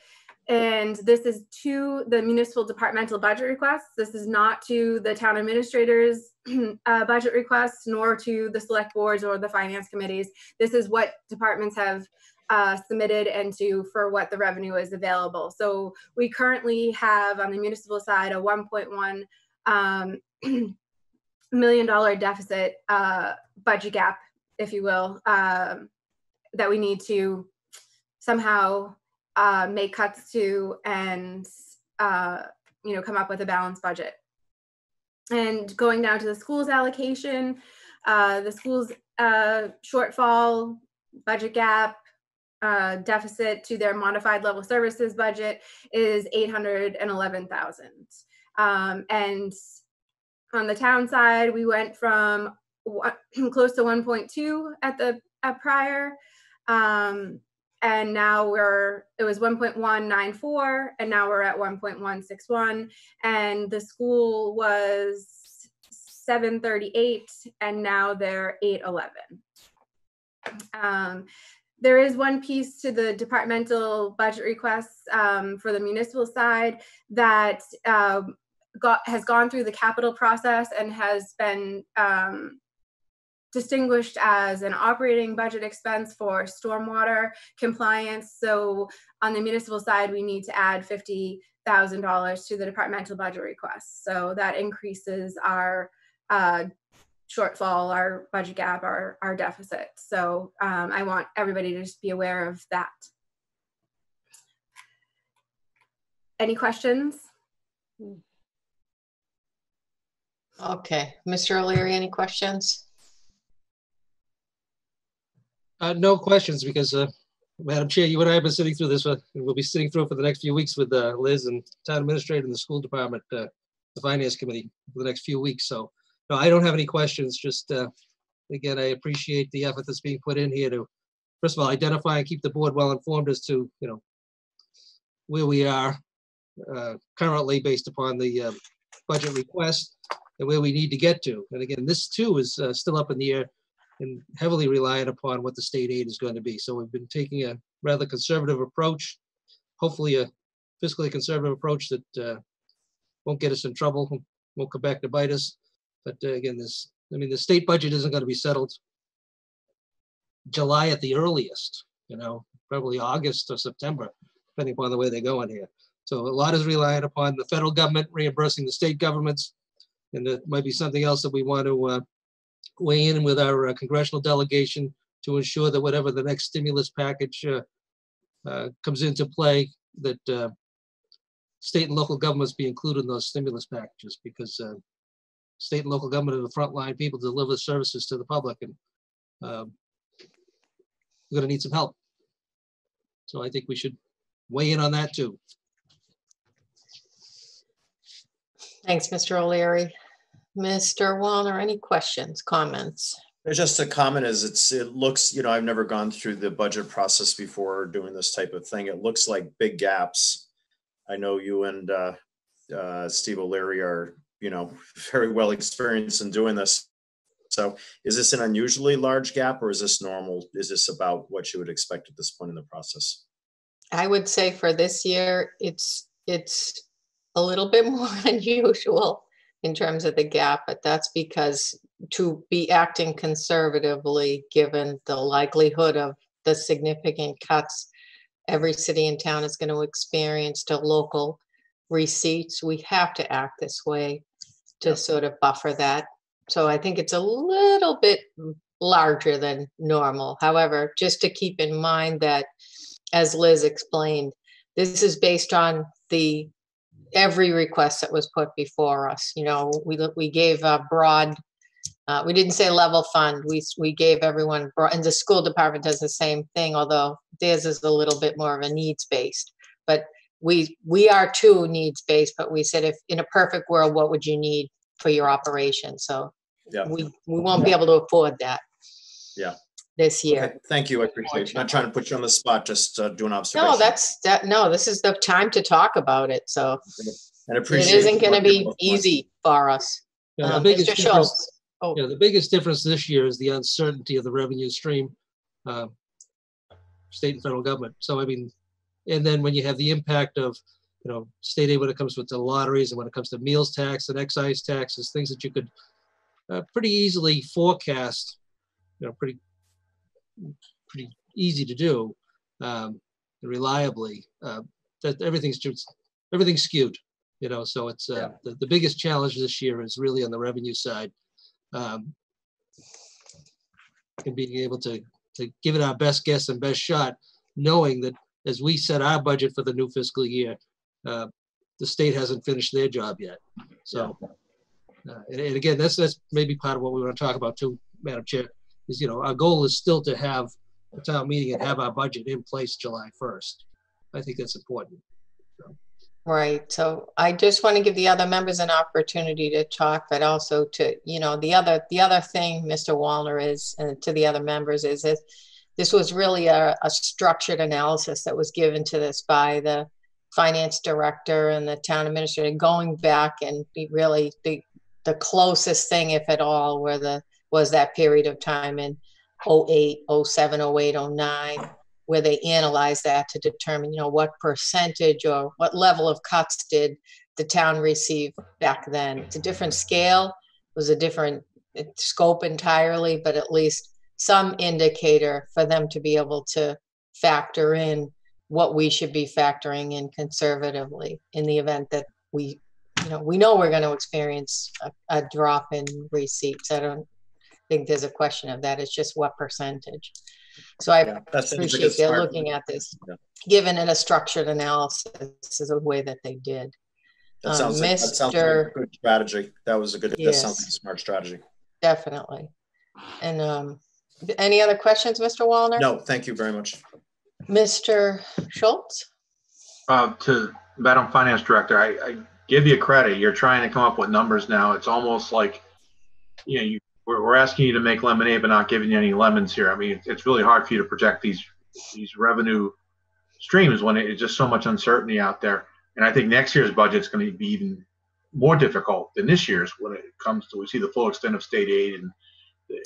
Speaker 7: and this is to the municipal departmental budget requests. This is not to the town administrators uh, budget requests, nor to the select boards or the finance committees. This is what departments have uh, submitted and to for what the revenue is available. So we currently have on the municipal side a 1.1 um, million dollar deficit uh, budget gap, if you will, um, that we need to somehow uh, make cuts to and uh, you know come up with a balanced budget. And going down to the schools allocation, uh, the schools uh, shortfall, budget gap, uh, deficit to their modified level services budget is 811,000. Um, and on the town side, we went from one, close to 1.2 at the at prior um, and now we're it was 1.194 and now we're at 1.161 and the school was 738 and now they're 811 um, there is one piece to the departmental budget requests um, for the municipal side that um, got has gone through the capital process and has been um, distinguished as an operating budget expense for stormwater compliance. So on the municipal side, we need to add fifty thousand dollars to the departmental budget request. So that increases our uh, shortfall, our budget gap, our our deficit. So um, I want everybody to just be aware of that. Any questions?
Speaker 1: Okay, Mr. O'Leary, any questions?
Speaker 2: Uh, no questions because, uh, Madam Chair, you and I have been sitting through this, uh, and we'll be sitting through it for the next few weeks with, uh, Liz and Town Administrator and the School Department, uh, the Finance Committee for the next few weeks. So, no, I don't have any questions. Just, uh, again, I appreciate the effort that's being put in here to, first of all, identify and keep the board well informed as to, you know, where we are, uh, currently based upon the, uh, budget request. and where we need to get to. And again, this too is uh, still up in the air and heavily reliant upon what the state aid is going to be. So we've been taking a rather conservative approach, hopefully a fiscally conservative approach that uh, won't get us in trouble, won't come back to bite us. But uh, again, this, I mean, the state budget isn't going to be settled July at the earliest, you know, probably August or September, depending upon the way they're going here. So a lot is reliant upon the federal government reimbursing the state governments. And it might be something else that we want to uh, weigh in with our uh, congressional delegation to ensure that whatever the next stimulus package uh, uh, comes into play, that state and local governments be included in those stimulus packages because state and local government are the frontline people to deliver services to the public and um, we're gonna need some help. So I think we should weigh in on that too.
Speaker 1: Thanks, Mr. O'Leary. Mr. Wallner, any questions, comments?
Speaker 3: Just a comment is it's, it looks, you know, I've never gone through the budget process before doing this type of thing. It looks like big gaps. I know you and uh, uh, Steve O'Leary are, you know, very well experienced in doing this. So is this an unusually large gap or is this normal? Is this about what you would expect at this point in the process?
Speaker 1: I would say for this year, it's, it's a little bit more unusual in terms of the gap, but that's because to be acting conservatively, given the likelihood of the significant cuts every city and town is going to experience to local receipts, we have to act this way to
Speaker 3: Yep.
Speaker 1: sort of buffer that. So I think it's a little bit larger than normal. However, just to keep in mind that, as Liz explained, this is based on the every request that was put before us. You know, we we gave a broad. Uh, we didn't say level fund. We we gave everyone, bro- and the school department does the same thing. Although theirs is a little bit more of a needs based. But we we are too needs based. But we said if in a perfect world, what would you need for your operation? So
Speaker 3: Yeah.
Speaker 1: we we won't be able to afford that.
Speaker 3: Yeah.
Speaker 1: This year.
Speaker 3: Okay, thank you. I appreciate it. Not trying to put you on the spot, just uh, doing observation.
Speaker 1: No, that's that. No, this is the time to talk about it. So
Speaker 3: And
Speaker 1: it
Speaker 3: appreciate.
Speaker 1: isn't going to
Speaker 3: what
Speaker 1: be
Speaker 3: both doing.
Speaker 1: easy for us.
Speaker 2: Yeah, the
Speaker 1: Um,
Speaker 2: biggest
Speaker 1: Mr.
Speaker 2: difference-
Speaker 1: Schultz. Oh,
Speaker 2: Yeah, the biggest difference this year is the uncertainty of the revenue stream, uh, state and federal government. So I mean, and then when you have the impact of, you know, state aid when it comes with the lotteries and when it comes to meals tax and excise taxes, things that you could uh, pretty easily forecast, you know, pretty, pretty easy to do, um, reliably. Uh, that everything's just everything's skewed, you know. So it's uh,
Speaker 3: Yeah.
Speaker 2: the, the biggest challenge this year is really on the revenue side um, and being able to, to give it our best guess and best shot, knowing that as we set our budget for the new fiscal year, uh, the state hasn't finished their job yet. So, uh, and, and again, that's, that's maybe part of what we want to talk about too, Madam Chair, is, you know, our goal is still to have a town meeting and have our budget in place July 1st. I think that's important.
Speaker 1: Right, so I just want to give the other members an opportunity to talk, but also to, you know, the other, the other thing, Mr. Wallner is, and to the other members is that this was really a, a structured analysis that was given to this by the finance director and the town administrator, going back and be really the, the closest thing, if at all, were the, was that period of time in 08, 07, 08, 09, where they analyzed that to determine, you know, what percentage or what level of cuts did the town receive back then. It's a different scale, it was a different uh, scope entirely, but at least some indicator for them to be able to factor in what we should be factoring in conservatively in the event that we, you know, we know we're going to experience a, a drop in receipts. I don't think there's a question of that. It's just what percentage. So I
Speaker 3: Yeah, that like
Speaker 1: appreciate they're looking at this,
Speaker 3: Yeah.
Speaker 1: given in a structured analysis is a way that they did.
Speaker 3: That
Speaker 1: Um,
Speaker 3: sounds like, that sounds like a good strategy. That was a good, that sounds like a smart strategy.
Speaker 1: Definitely. And um, any other questions, Mr. Wallner?
Speaker 3: No, thank you very much.
Speaker 1: Mr. Schultz?
Speaker 4: Uh, to Madam Finance Director, I, I give you credit. You're trying to come up with numbers now. It's almost like, you know, you, we're, we're asking you to make lemonade, but not giving you any lemons here. I mean, it's, really hard for you to project these, these revenue streams when it's just so much uncertainty out there. And I think next year's budget is going to be even more difficult than this year's when it comes to we see the full extent of state aid and uh,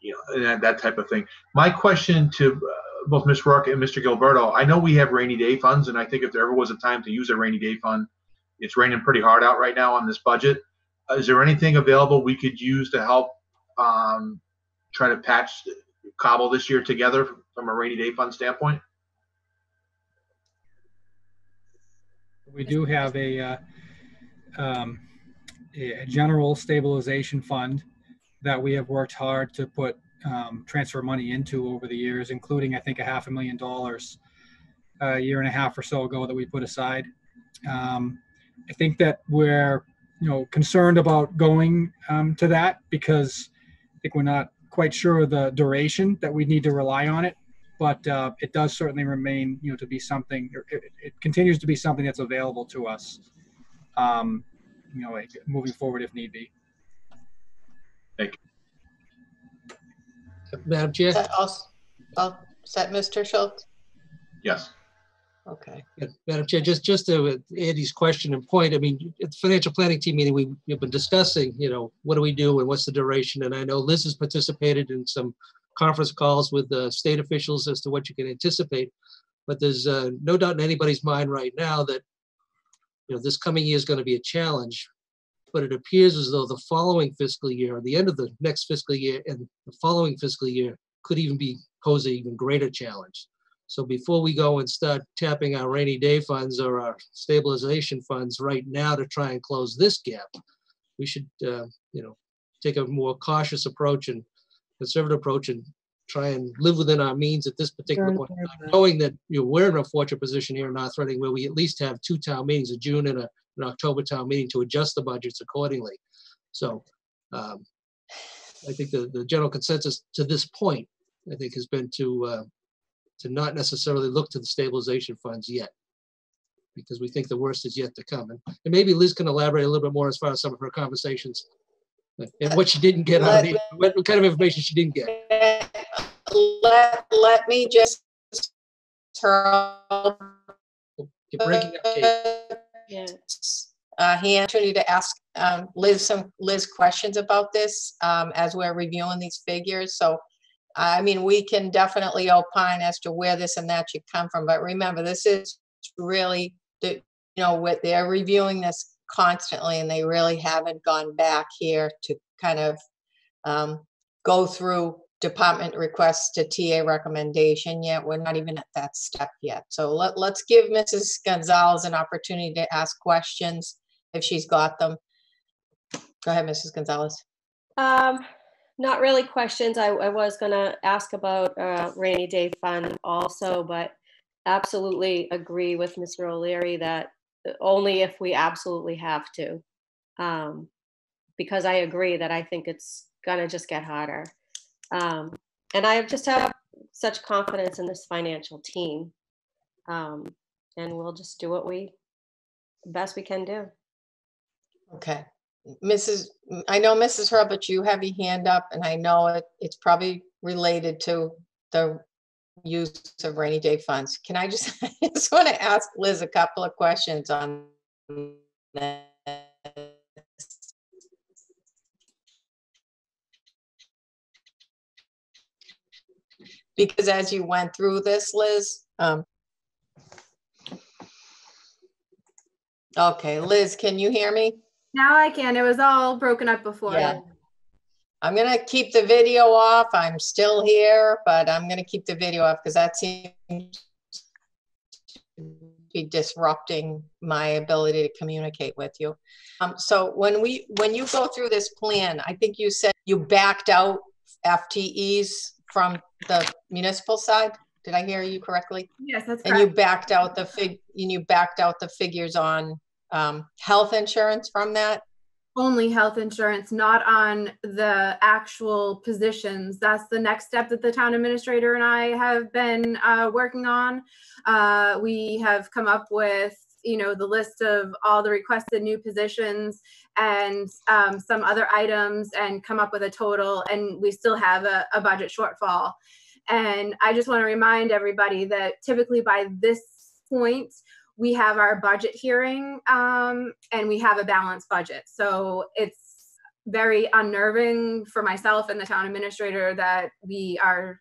Speaker 4: you know and that, type of thing. My question to uh, both Ms. Rourke and Mr. Gilleberto, I know we have rainy day funds, and I think if there ever was a time to use a rainy day fund, it's raining pretty hard out right now on this budget. Is there anything available we could use to help um, try to patch cobble this year together from a rainy day fund standpoint?
Speaker 6: We do have a, uh, um, a general stabilization fund that we have worked hard to put, um, transfer money into over the years, including, I think, a half a million dollars a year and a half or so ago that we put aside. Um, I think that we're, you know, concerned about going, um, to that because think we're not quite sure of the duration that we need to rely on it but uh, it does certainly remain, you know, to be something. It, it continues to be something that's available to us, um, you know, like, moving forward if need be.
Speaker 2: Thank you, Madam
Speaker 1: Is
Speaker 2: Chair,
Speaker 1: that also, oh, is that Mr. Schultz?
Speaker 4: Yes.
Speaker 1: Okay.
Speaker 2: Madam Chair, just, just to Andy's question and point, I mean, at the financial planning team meeting, we, we've been discussing, you know, what do we do and what's the duration? And I know Liz has participated in some conference calls with the state officials as to what you can anticipate. But there's uh, no doubt in anybody's mind right now that, you know, this coming year is going to be a challenge. But it appears as though the following fiscal year, or the end of the next fiscal year and the following fiscal year could even be, pose an even greater challenge. So before we go and start tapping our rainy day funds or our stabilization funds right now to try and close this gap, we should, uh, you know, take a more cautious approach and conservative approach and try and live within our means at this particular point, in knowing that you know, we're in a fortunate position here in North Reading where we at least have two town meetings, a June and a, an October town meeting to adjust the budgets accordingly. So um, I think the, the general consensus to this point, I think, has been to uh, to not necessarily look to the stabilization funds yet, because we think the worst is yet to come. And, and maybe Liz can elaborate a little bit more as far as some of her conversations and what she didn't get out of the, what kind of information she didn't get.
Speaker 1: Let, let me just. Turn
Speaker 2: You're breaking up, Kate.
Speaker 5: Yeah.
Speaker 1: uh, hand opportunity to ask um, Liz some Liz questions about this um, as we're reviewing these figures. So, I mean, we can definitely opine as to where this and that should come from. But remember, this is really you know what they're reviewing this constantly, and they really haven't gone back here to kind of um, go through department requests to TA recommendation yet. We're not even at that step yet. So let, let's give Mrs. Gonzalez an opportunity to ask questions if she's got them. Go ahead, Mrs. Gonzalez.
Speaker 5: Um, not really questions. I, I was gonna ask about uh, rainy day fund also, but absolutely agree with Mr. O'Leary that only if we absolutely have to. Um, because I agree that I think it's gonna just get harder. Um, and I just have such confidence in this financial team. Um, and we'll just do what we, best we can do.
Speaker 1: Okay. Mrs., I know Mrs. Herbert, you have your hand up and I know it, it's probably related to the use of rainy day funds. Can I just, I just want to ask Liz a couple of questions on this. Because as you went through this, Liz, um, okay, Liz, can you hear me?
Speaker 7: Now I can. It was all broken up before.
Speaker 1: Yeah. I'm gonna keep the video off. I'm still here, but I'm gonna keep the video off because that seems to be disrupting my ability to communicate with you. Um, so when we, when you go through this plan, I think you said you backed out FTEs from the municipal side? Did I hear you correctly?
Speaker 7: Yes, that's correct.
Speaker 1: And you backed out the fig, and you backed out the figures on um, health insurance from that?
Speaker 7: Only health insurance, not on the actual positions. That's the next step that the town administrator and I have been uh, working on. Uh, we have come up with, you know, the list of all the requested new positions and um, some other items and come up with a total, and we still have a, a budget shortfall. And I just want to remind everybody that typically by this point, we have our budget hearing um, and we have a balanced budget. So it's very unnerving for myself and the town administrator that we are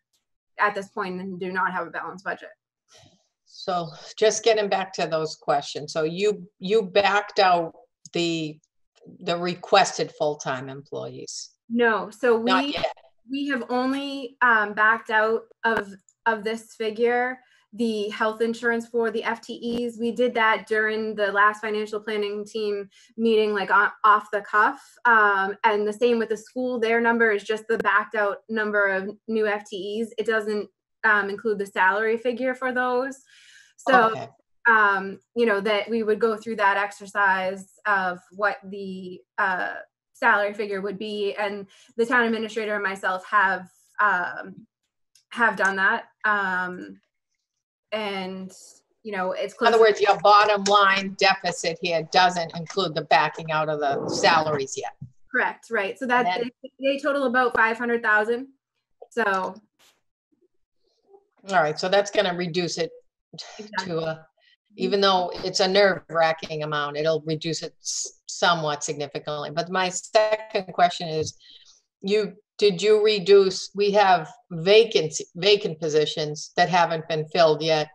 Speaker 7: at this point and do not have a balanced budget.
Speaker 1: So just getting back to those questions. So you, you backed out the, the requested full-time employees?
Speaker 7: No, so we we have only um, backed out of of this figure the health insurance for the FTEs. We did that during the last financial planning team meeting, like on, off the cuff. Um, and the same with the school. Their number is just the backed out number of new FTEs. It doesn't um, include the salary figure for those. So
Speaker 1: Okay.
Speaker 7: um, you know, that we would go through that exercise of what the uh, salary figure would be. And the town administrator and myself have um, have done that. Um, and you know, it's
Speaker 1: In other words, your bottom line deficit here doesn't include the backing out of the salaries yet.
Speaker 7: correct, right? So that
Speaker 1: Then-
Speaker 7: they, they total about five hundred thousand. So
Speaker 1: All right, so that's gonna reduce it
Speaker 7: exactly.
Speaker 1: to a, even though it's a nerve wracking amount, it'll reduce it somewhat significantly. But my second question is, you, did you reduce, we have vacancy, vacant positions that haven't been filled yet.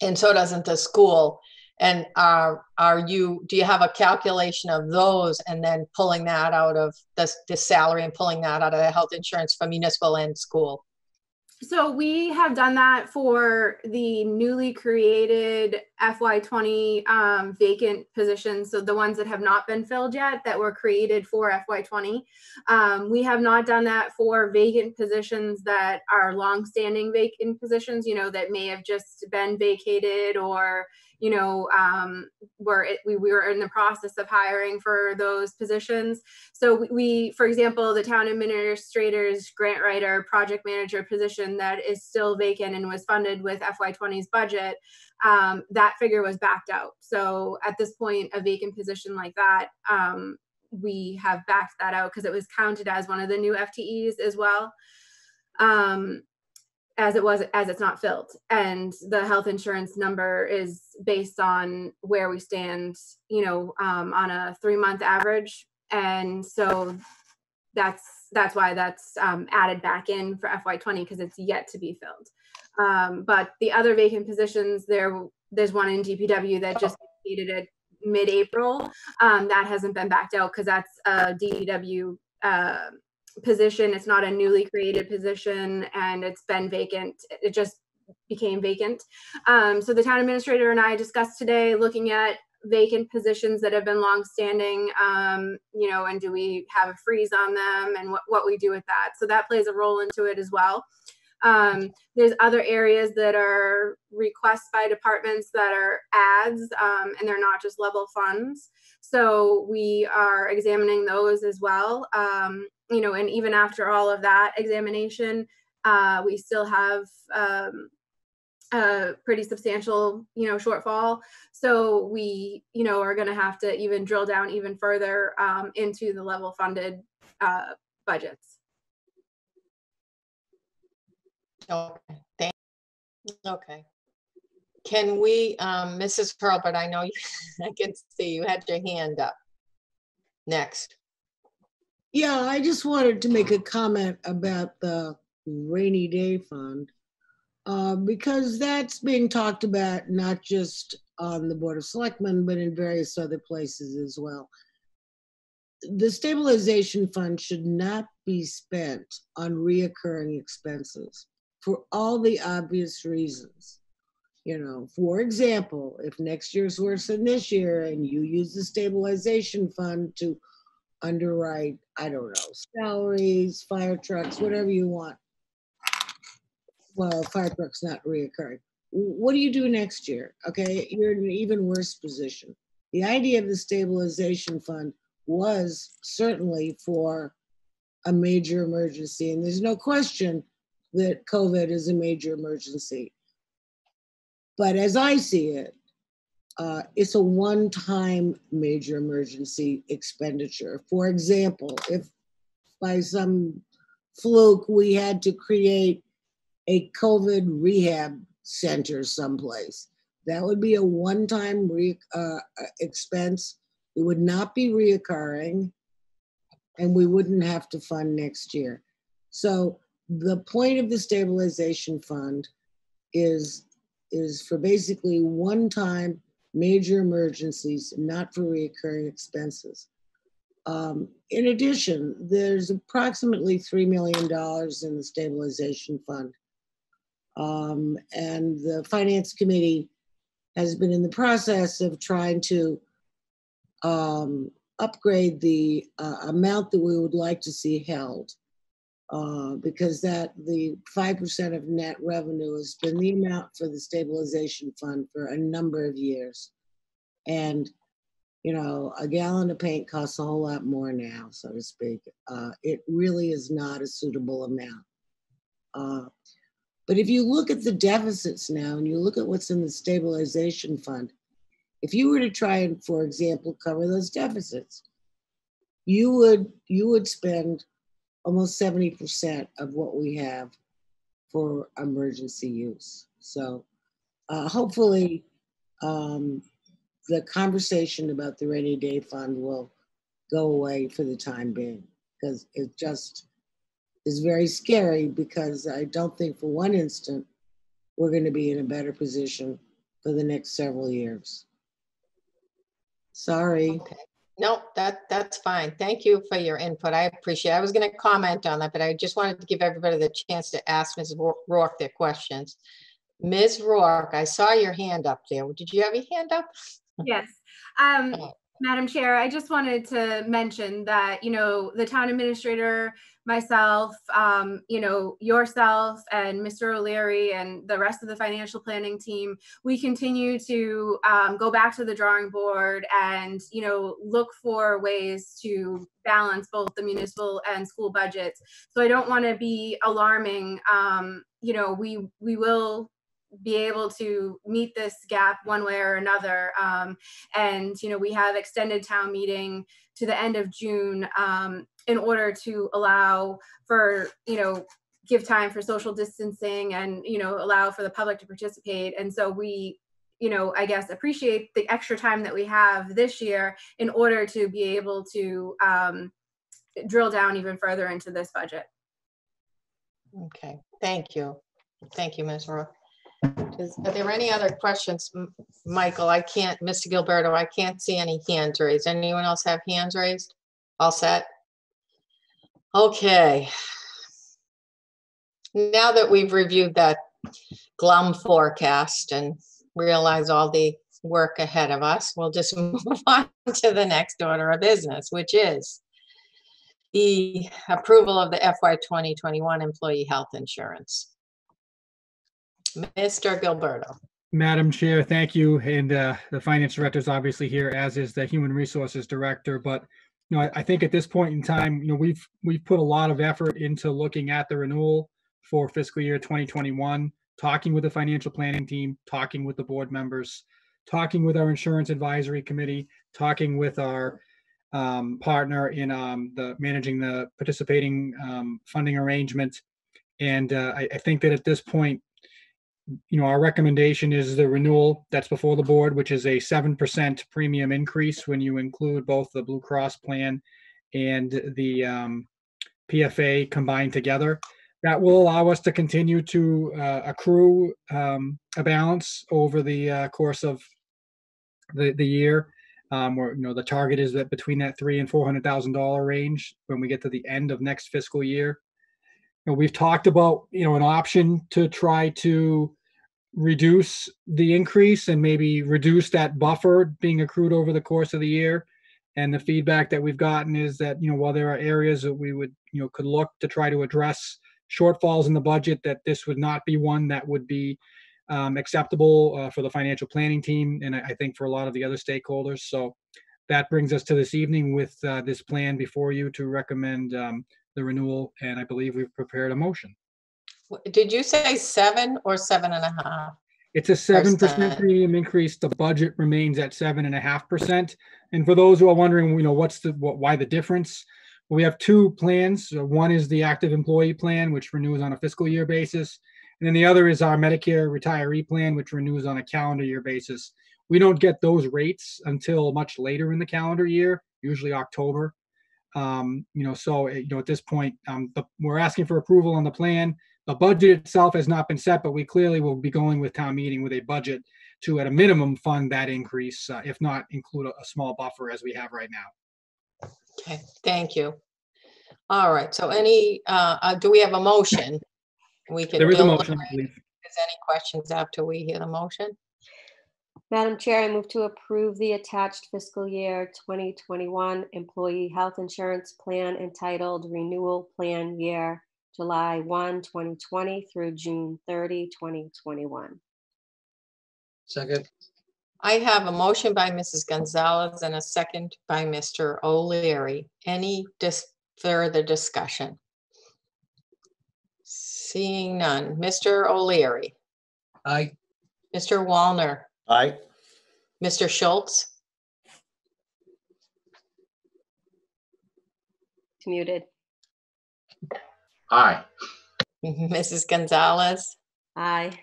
Speaker 1: And so doesn't the school. And are, are you, do you have a calculation of those and then pulling that out of the, the salary and pulling that out of the health insurance for municipal and school?
Speaker 7: So we have done that for the newly created FY20 um, vacant positions. So the ones that have not been filled yet that were created for FY20. Um, we have not done that for vacant positions that are longstanding vacant positions, you know, that may have just been vacated or, you know, um, were it, we, we were in the process of hiring for those positions. So we- we, for example, the town administrator's grant writer, project manager position that is still vacant and was funded with FY20's budget, um, that figure was backed out. So at this point, a vacant position like that, um, we have backed that out because it was counted as one of the new FTEs as well. Um, as it was, as it's not filled. And the health insurance number is based on where we stand, you know, um, on a three month average and so that's that's why that's um, added back in for FY20 because it's yet to be filled. Um, but the other vacant positions, there there's one in DPW that just completed it mid-April. Um, that hasn't been backed out because that's a DPW uh, position. It's not a newly created position, and it's been vacant. It just became vacant. Um, so the town administrator and I discussed today looking at vacant positions that have been longstanding, um, you know, and do we have a freeze on them and what, what we do with that. So that plays a role into it as well. Um, there's other areas that are requests by departments that are ads, um, and they're not just level funds. So we are examining those as well. Um, you know, and even after all of that examination, uh, we still have um, a pretty substantial, you know, shortfall. So we, you know, are going to have to even drill down even further um, into the level funded uh, budgets.
Speaker 1: Okay, okay. Can we, um, Mrs. Hurlbut, I know you, I can see you had your hand up. Next.
Speaker 8: Yeah, I just wanted to make a comment about the rainy day fund. Uh, because that's being talked about not just on the Board of Selectmen, but in various other places as well. The stabilization fund should not be spent on reoccurring expenses for all the obvious reasons. You know, for example, if next year's worse than this year and you use the stabilization fund to underwrite, I don't know, salaries, fire trucks, whatever you want. Well, fire truck's not reoccurring. What do you do next year? Okay, you're in an even worse position. The idea of the stabilization fund was certainly for a major emergency, and there's no question that COVID is a major emergency. But as I see it, uh, it's a one-time major emergency expenditure. For example, if by some fluke we had to create a COVID rehab center someplace, That would be a one-time re, uh, expense. It would not be reoccurring. And we wouldn't have to fund next year. So the point of the stabilization fund is, is for basically one-time major emergencies, not for reoccurring expenses. Um, in addition, there's approximately $3 million in the stabilization fund. Um, and the finance committee has been in the process of trying to um, upgrade the uh, amount that we would like to see held. Uh, because that the 5% of net revenue has been the amount for the stabilization fund for a number of years. And, you know, a gallon of paint costs a whole lot more now, so to speak. Uh, it really is not a suitable amount. Uh, but if you look at the deficits now and you look at what's in the stabilization fund, if you were to try and, for example, cover those deficits, you would you would spend almost 70% of what we have for emergency use. So uh, hopefully um, the conversation about the rainy day fund will go away for the time being because it just is very scary because I don't think for one instant we're going to be in a better position for the next several years. Sorry.
Speaker 1: Okay. No, that, that's fine. Thank you for your input. I appreciate it. I was going to comment on that, but I just wanted to give everybody the chance to ask Ms. Rourke their questions. Ms. Rourke, I saw your hand up there. Did you have your hand up?
Speaker 7: Yes. Um,
Speaker 1: Oh.
Speaker 7: Madam Chair, I just wanted to mention that, you know, the town administrator, myself, um, you know, yourself and Mr. O'Leary and the rest of the financial planning team, we continue to um, go back to the drawing board and, you know, look for ways to balance both the municipal and school budgets. So I don't want to be alarming. Um, you know, we we will be able to meet this gap one way or another. Um, and you know we have extended town meeting to the end of June um, in order to allow for you know give time for social distancing and you know allow for the public to participate. And so we you know I guess appreciate the extra time that we have this year in order to be able to um, drill down even further into this budget.
Speaker 1: Okay, thank you. Thank you, Ms. Rourke. Is- Are there any other questions? Michael, I can't, Mr. Gilleberto, I can't see any hands raised. Anyone else have hands raised? All set? Okay. Now that we've reviewed that glum forecast and realize all the work ahead of us, we'll just move on to the next order of business, which is the approval of the FY 2021 employee health insurance. Mr. Gilleberto.
Speaker 6: Madam Chair, thank you. And uh, the Finance Director is obviously here, as is the Human Resources Director. But, you know, I, I think at this point in time, you know, we've, we've put a lot of effort into looking at the renewal for fiscal year 2021, talking with the financial planning team, talking with the board members, talking with our Insurance Advisory Committee, talking with our um, partner in um, the managing the participating um, funding arrangement. And uh, I, I think that at this point, you know, our recommendation is the renewal that's before the board, which is a seven percent premium increase when you include both the Blue Cross plan and the um, PFA combined together. That will allow us to continue to uh, accrue um, a balance over the uh, course of the the year. Um, where you know the target is that between that three and four hundred thousand dollar range when we get to the end of next fiscal year. Know, we've talked about you know an option to try to reduce the increase and maybe reduce that buffer being accrued over the course of the year. And the feedback that we've gotten is that, you know, while there are areas that we would, you know, could look to try to address shortfalls in the budget, that this would not be one that would be um, acceptable uh, for the financial planning team and I, think for a lot of the other stakeholders. So that brings us to this evening with uh, this plan before you to recommend um, the renewal. And I believe we've prepared a motion.
Speaker 1: Did you say seven or seven and a half?
Speaker 6: It's a seven percent premium increase. The budget remains at seven and a half percent. And for those who are wondering, you know, what's the, what, why the difference? We have two plans. One is the active employee plan, which renews on a fiscal year basis. And then the other is our Medicare retiree plan, which renews on a calendar year basis. We don't get those rates until much later in the calendar year, usually October. Um, you know, so, uh, you know, at this point, um, the, we're asking for approval on the plan. The budget itself has not been set, but we clearly will be going with town meeting with a budget to, at a minimum, fund that increase, uh, if not include a, a small buffer as we have right now.
Speaker 1: Okay, thank you. All right, so any, uh, uh, do we have a motion? We can.
Speaker 6: There is a motion, I
Speaker 1: it.
Speaker 6: believe.
Speaker 1: Is any questions after we hear the motion?
Speaker 5: Madam Chair, I move to approve the attached fiscal year 2021 employee health insurance plan entitled Renewal Plan Year, July 1, 2020 through June 30, 2021.
Speaker 2: Second,
Speaker 1: I have a motion by Mrs. Gonzalez and a second by Mr. O'Leary. Any dis, further discussion? Seeing none. Mr. O'Leary,
Speaker 2: aye.
Speaker 1: Mr. Wallner,
Speaker 3: Aye.
Speaker 1: Mr. Schultz,
Speaker 5: It's muted.
Speaker 4: Aye.
Speaker 1: Mrs. Gonzalez,
Speaker 5: Aye.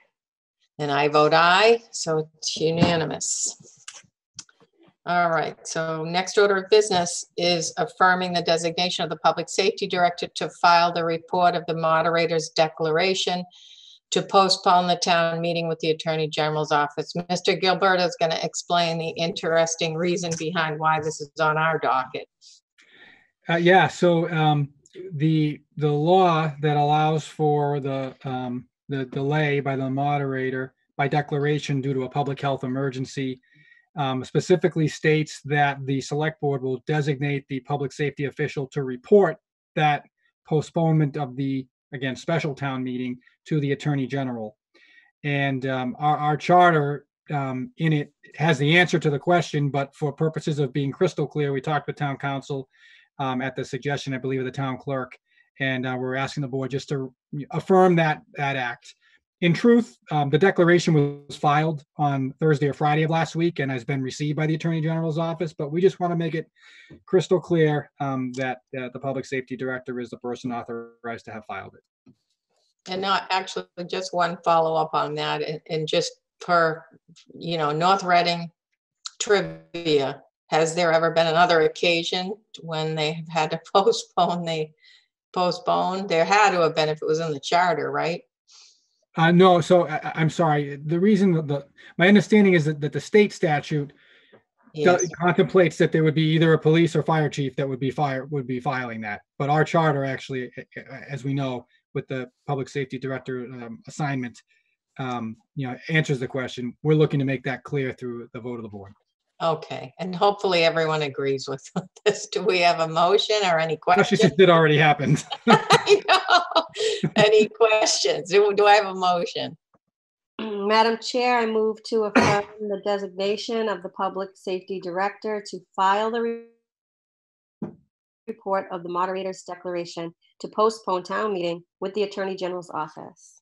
Speaker 1: and I vote aye, so it's unanimous. All right, so next order of business is affirming the designation of the Public Safety Director to file the report of the moderator's declaration to postpone the town meeting with the Attorney General's office. Mr. Gilleberto is going to explain the interesting reason behind why this is on our docket.
Speaker 6: Uh, yeah, so, um, the, the law that allows for the, um, the delay by the moderator by declaration due to a public health emergency um, specifically states that the select board will designate the public safety official to report that postponement of the, again, special town meeting to the attorney general. And, um, our, our charter, um, in it has the answer to the question, but for purposes of being crystal clear, we talked with town counsel um, at the suggestion, I believe, of the town clerk. And uh, we're asking the board just to affirm that, that act. In truth, um, the declaration was filed on Thursday or Friday of last week and has been received by the Attorney General's office, but we just want to make it crystal clear um, that uh, the Public Safety Director is the person authorized to have filed it.
Speaker 1: And not actually, just one follow-up on that, and, and just for, you know, North Reading trivia. Has there ever been another occasion when they have had to postpone, they postponed? There had to have been if it was in the charter, right?
Speaker 6: Uh, no, so I, I'm sorry. The reason that the, my understanding is that, that the state statute
Speaker 1: Yes,
Speaker 6: contemplates that there would be either a police or fire chief that would be fire, would be filing that. But our charter actually, as we know, with the public safety director um, assignment, um, you know, answers the question. We're looking to make that clear through the vote of the board.
Speaker 1: Okay, and hopefully everyone agrees with this. Do we have a motion or any
Speaker 6: Especially
Speaker 1: questions?
Speaker 6: since it already happened.
Speaker 1: I know. Any questions? Do do I have a motion?
Speaker 5: Mm, Madam Chair, I move to affirm the designation of the Public Safety Director to file the re- report of the moderator's declaration to postpone town meeting with the Attorney General's office.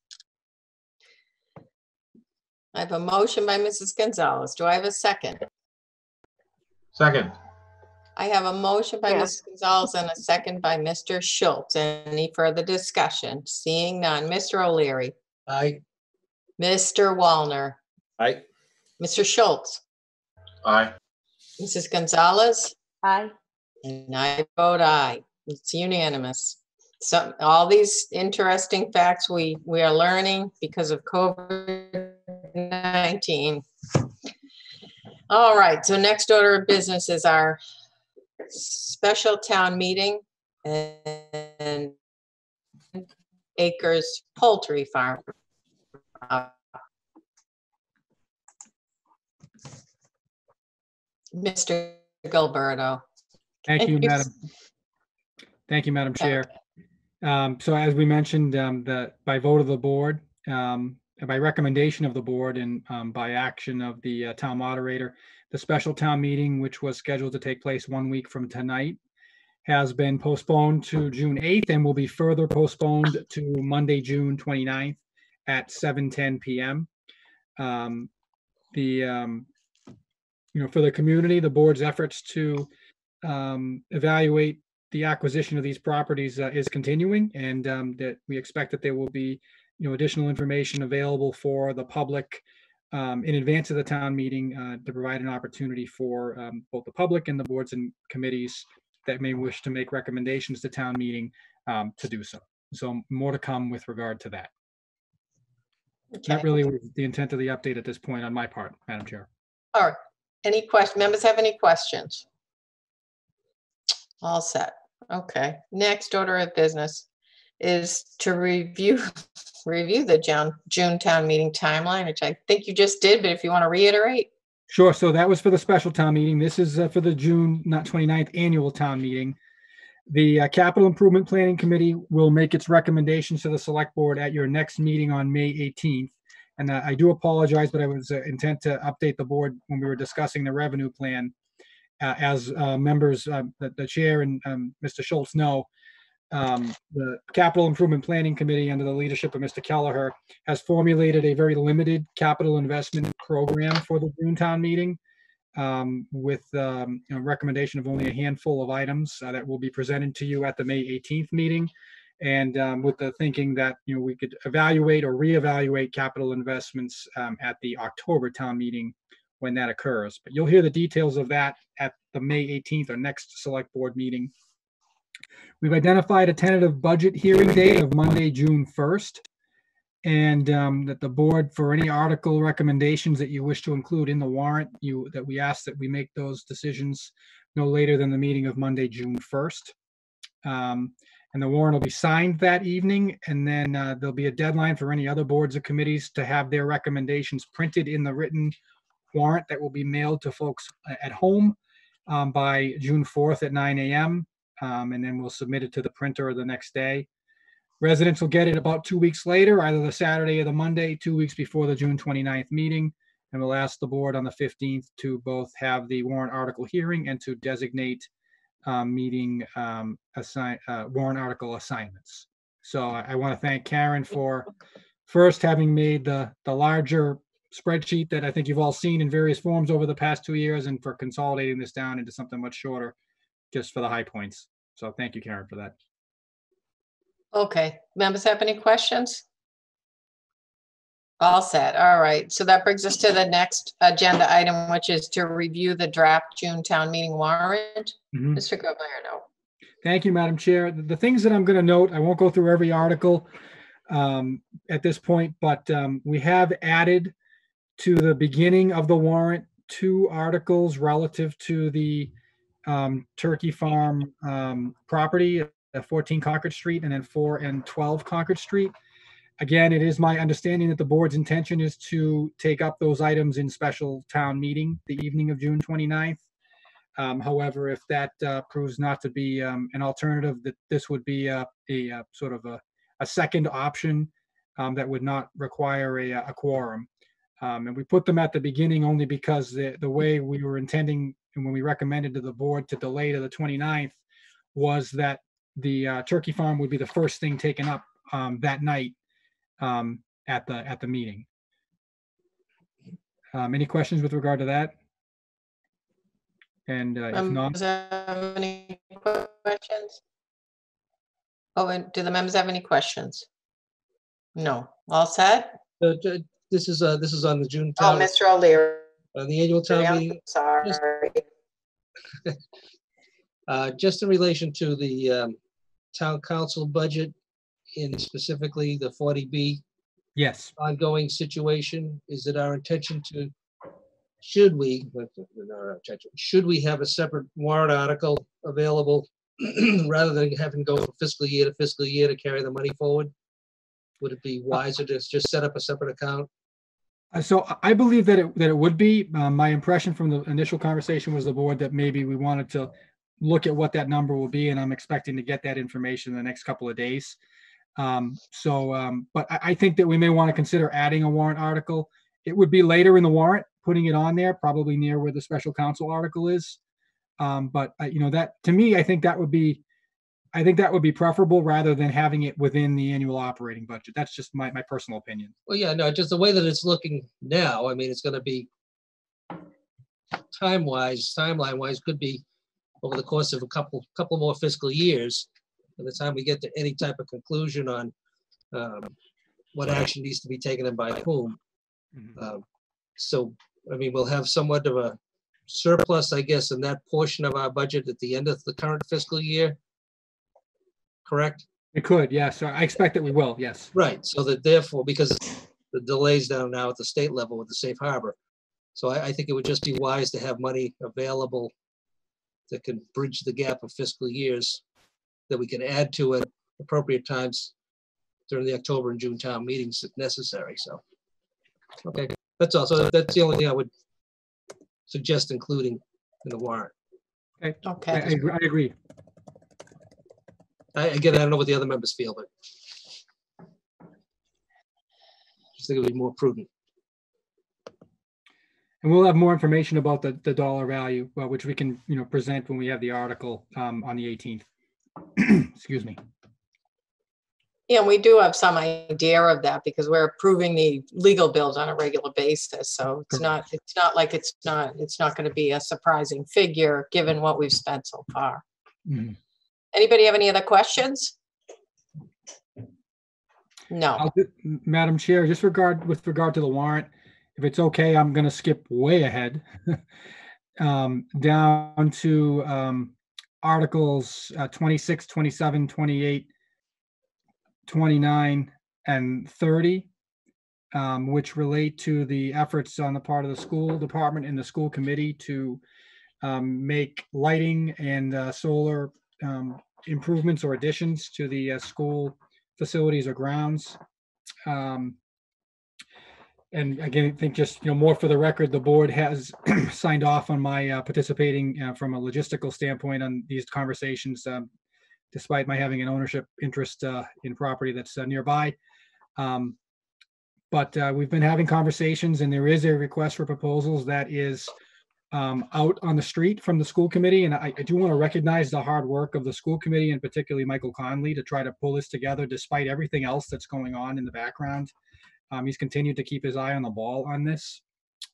Speaker 1: I have a motion by Mrs. Gonzalez. Do I have a second?
Speaker 4: Second.
Speaker 1: I have a motion by
Speaker 5: Yeah.
Speaker 1: Mrs. Gonzalez and a second by Mr. Schultz. Any further discussion? Seeing none. Mr. O'Leary,
Speaker 2: Aye.
Speaker 1: Mr. Wallner,
Speaker 3: Aye.
Speaker 1: Mr. Schultz,
Speaker 4: Aye.
Speaker 1: Mrs. Gonzalez,
Speaker 5: Aye.
Speaker 1: and I vote aye. It's unanimous. So all these interesting facts we, we are learning because of COVID-19. All right, so next order of business is our special town meeting and Acres Poultry Farm. Uh, Mr. Gilleberto.
Speaker 6: Thank you. Madam. Thank you, Madam Chair. Um, so as we mentioned, um, the, by vote of the board, um, by recommendation of the board and, um, by action of the uh, town moderator, the special town meeting, which was scheduled to take place one week from tonight, has been postponed to June 8th and will be further postponed to Monday, June 29th at 7:10 PM. Um, The, um, you know, for the community, the board's efforts to um, evaluate the acquisition of these properties uh, is continuing and um, that we expect that there will be, you know, additional information available for the public um, in advance of the town meeting uh, to provide an opportunity for um, both the public and the boards and committees that may wish to make recommendations to town meeting um, to do so. So more to come with regard to that. That really was the intent of the update at this point on my part, Madam Chair.
Speaker 1: All right. Any question, members have any questions? All set. Okay. Next order of business is to review, review the June, June town meeting timeline, which I think you just did, but if you want to reiterate.
Speaker 6: Sure. So that was for the special town meeting. This is uh, for the June, not 29th annual town meeting. The uh, Capital Improvement Planning Committee will make its recommendations to the Select Board at your next meeting on May 18th. And uh, I do apologize, but I was uh, intent to update the board when we were discussing the revenue plan. Uh, As uh, members, uh, the the chair and um, Mr. Schultz know, um, the Capital Improvement Planning Committee, under the leadership of Mr. Kelleher, has formulated a very limited capital investment program for the June town meeting um, with um, a recommendation of only a handful of items uh, that will be presented to you at the May 18th meeting. And um, with the thinking that, you know, we could evaluate or reevaluate capital investments um, at the October town meeting when that occurs. But you'll hear the details of that at the May 18th or next select board meeting. We've identified a tentative budget hearing date of Monday, June 1st. And um, that the board, for any article recommendations that you wish to include in the warrant, you, that we ask that we make those decisions no later than the meeting of Monday, June 1st. Um, And the warrant will be signed that evening, and then uh, there'll be a deadline for any other boards or committees to have their recommendations printed in the written warrant that will be mailed to folks at home um, by June 4th at 9 AM. Um, And then we'll submit it to the printer the next day. Residents will get it about two weeks later, either the Saturday or the Monday, two weeks before the June 29th meeting. And we'll ask the board on the 15th to both have the warrant article hearing and to designate um, meeting um, assign, uh, warrant article assignments. So I, I want to thank Karen for first having made the, the larger spreadsheet that I think you've all seen in various forms over the past two years and for consolidating this down into something much shorter, just for the high points. So thank you, Karen, for that.
Speaker 1: Okay, members have any questions? All set, all right. So that brings us to the next agenda item, which is to review the draft June town meeting warrant.
Speaker 6: Mhm.
Speaker 1: Mr. Goodmeyer, no.
Speaker 6: Thank you, Madam Chair. The the things that I'm going to note, I won't go through every article um, at this point, but um, we have added to the beginning of the warrant two articles relative to the um, Turkey Farm um, property, uh, 14 Concord Street, and then 4 and 12 Concord Street. Again, it is my understanding that the board's intention is to take up those items in special town meeting the evening of June 29th. Um, however, if that uh, proves not to be um, an alternative, that this would be a, a, uh sort of a, a second option um, that would not require a, a quorum. Um, and we put them at the beginning only because the, the way we were intending and when we recommended to the board to delay to the 29th was that the uh, turkey farm would be the first thing taken up um, that night um, at the at the meeting. Um, any questions with regard to that? And uh, if not,
Speaker 1: have any questions? Oh, and do the members have any questions? No, all set?
Speaker 2: Uh, This is, uh, this is on the June
Speaker 1: Oh,
Speaker 2: town,
Speaker 1: Mr. O'Leary,
Speaker 2: uh, the annual town
Speaker 1: I'm
Speaker 2: meeting.
Speaker 1: sorry.
Speaker 2: Uh, just in relation to the, um, town counsel budget in specifically the forty B
Speaker 6: yes.
Speaker 2: ongoing situation, is it our intention to, should we, not our intention, should we have a separate warrant article available rather than having to go from fiscal year to fiscal year to carry the money forward? Would it be wiser to just set up a separate account?
Speaker 6: Uh, So I- believe that it, that it would be. Um, My impression from the initial conversation was the board that maybe we wanted to look at what that number will be, and I'm expecting to get that information in the next couple of days. Um, So, um, but I, I think that we may want to consider adding a warrant article. It would be later in the warrant, putting it on there, probably near where the special counsel article is. Um, But, uh, you know, that, to me, I think that would be, I think that would be preferable rather than having it within the annual operating budget. That's just my, my personal opinion.
Speaker 2: Well, yeah, no, just the way that it's looking now, I mean, it's gonna be time-wise, timeline-wise, could be over the course of a couple, couple more fiscal years. By the time we get to any type of conclusion on um, what action needs to be taken and by whom.
Speaker 6: Mhm.
Speaker 2: Um, So, I mean, we'll have somewhat of a surplus, I guess, in that portion of our budget at the end of the current fiscal year. Correct?
Speaker 6: It could, yes. So I expect that we will, yes.
Speaker 2: Right, so that therefore, because the delays down now at the state level with the safe harbor. So I, I think it would just be wise to have money available that can bridge the gap of fiscal years that we can add to at appropriate times during the October and June town meetings if necessary, so. Okay, that's all. So that's the only thing I would suggest including in the warrant.
Speaker 6: I, I
Speaker 1: Okay,
Speaker 6: agree- I agree.
Speaker 2: I, again, I don't know what the other members feel, but I just think it would be more prudent.
Speaker 6: And we'll have more information about the, the dollar value, uh, which we can, you know, present when we have the article um, on the 18th. Excuse me.
Speaker 1: yeah, we do have some idea of that because we're approving the legal bills on a regular basis. So it's not, it's not like it's not, it's not going to be a surprising figure, given what we've spent so far.
Speaker 6: Mhm.
Speaker 1: Anybody have any other questions? No,
Speaker 6: do- Madam Chair, just regard, with regard to the warrant, if it's okay, I'm gonna skip way ahead. um, Down to um, Articles uh, 26, 27, 28, 29, and 30, um, which relate to the efforts on the part of the school department and the school committee to um, make lighting and uh, solar um, improvements or additions to the uh, school facilities or grounds. Um, And again, I think just, you know, more for the record, the board has signed off on my uh, participating uh, from a logistical standpoint on these conversations, um, despite my having an ownership interest uh, in property that's uh, nearby. Um, But uh, we've been having conversations and there is a request for proposals that is um, out on the street from the school committee. And I, I do want to recognize the hard work of the school committee and particularly Michael Conley to try to pull this together despite everything else that's going on in the background. Um, he's continued to keep his eye on the ball on this.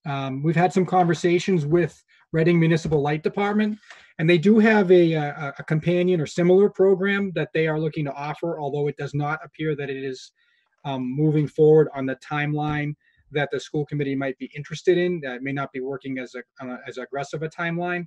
Speaker 6: Um, we've had some conversations with Reading Municipal Light Department, and they do have a, a, a companion or similar program that they are looking to offer, although it does not appear that it is um, moving forward on the timeline that the school committee might be interested in. That may not be working as a, on a- as aggressive a timeline.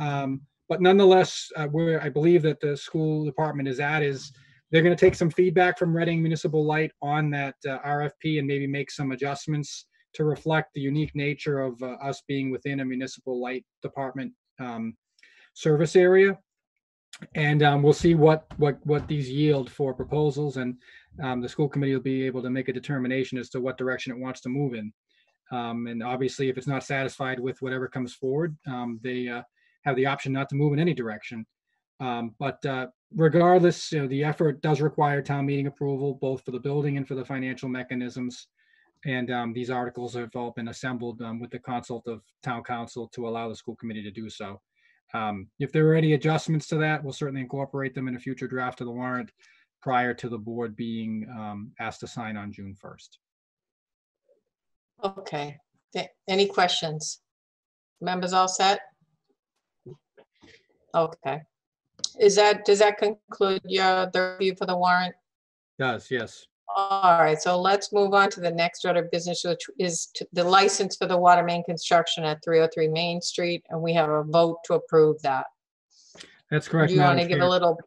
Speaker 6: Um, but nonetheless, uh, where I believe that the school department is at is they're going to take some feedback from Reading Municipal Light on that uh, RFP and maybe make some adjustments to reflect the unique nature of uh, us being within a municipal light department um, service area. And um, we'll see what what what these yield for proposals, and um, the school committee will be able to make a determination as to what direction it wants to move in. Um, and obviously, if it's not satisfied with whatever comes forward, um, they uh, have the option not to move in any direction. Um, but uh, regardless, you know, the effort does require town meeting approval, both for the building and for the financial mechanisms. And um, these articles have all been assembled with the consult of town counsel to allow the school committee to do so. Um, if there are any adjustments to that, we'll certainly incorporate them in a future draft of the warrant prior to the board being um, asked to sign on June 1st.
Speaker 1: okay. Th- Any questions? Members all set? Okay. Is that, does that conclude your, the review for the warrant?
Speaker 6: Does, yes.
Speaker 1: All right, so let's move on to the next order of business, which is to- the license for the water main construction at 303 Main Street, and we have a vote to approve that.
Speaker 6: That's correct.
Speaker 1: Do you want
Speaker 6: Madam
Speaker 1: to give
Speaker 6: Chair.
Speaker 1: a little,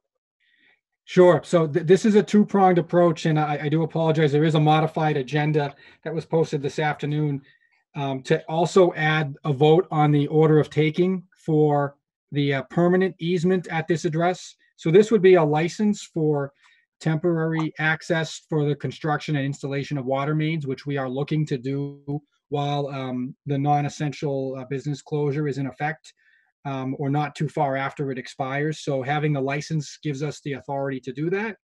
Speaker 6: Sure. So th- this is a two-pronged approach, and I, I do apologize. There is a modified agenda that was posted this afternoon um, to also add a vote on the order of taking for the uh, permanent easement at this address. So this would be a license for temporary access for the construction and installation of water mains, which we are looking to do while um, the non-essential uh, business closure is in effect um, or not too far after it expires. So having the license gives us the authority to do that.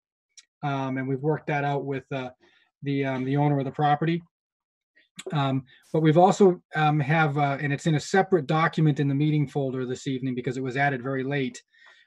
Speaker 6: Um, and we've worked that out with uh, the, um, the owner of the property. Um, but we've also um, have, uh, and it's in a separate document in the meeting folder this evening because it was added very late.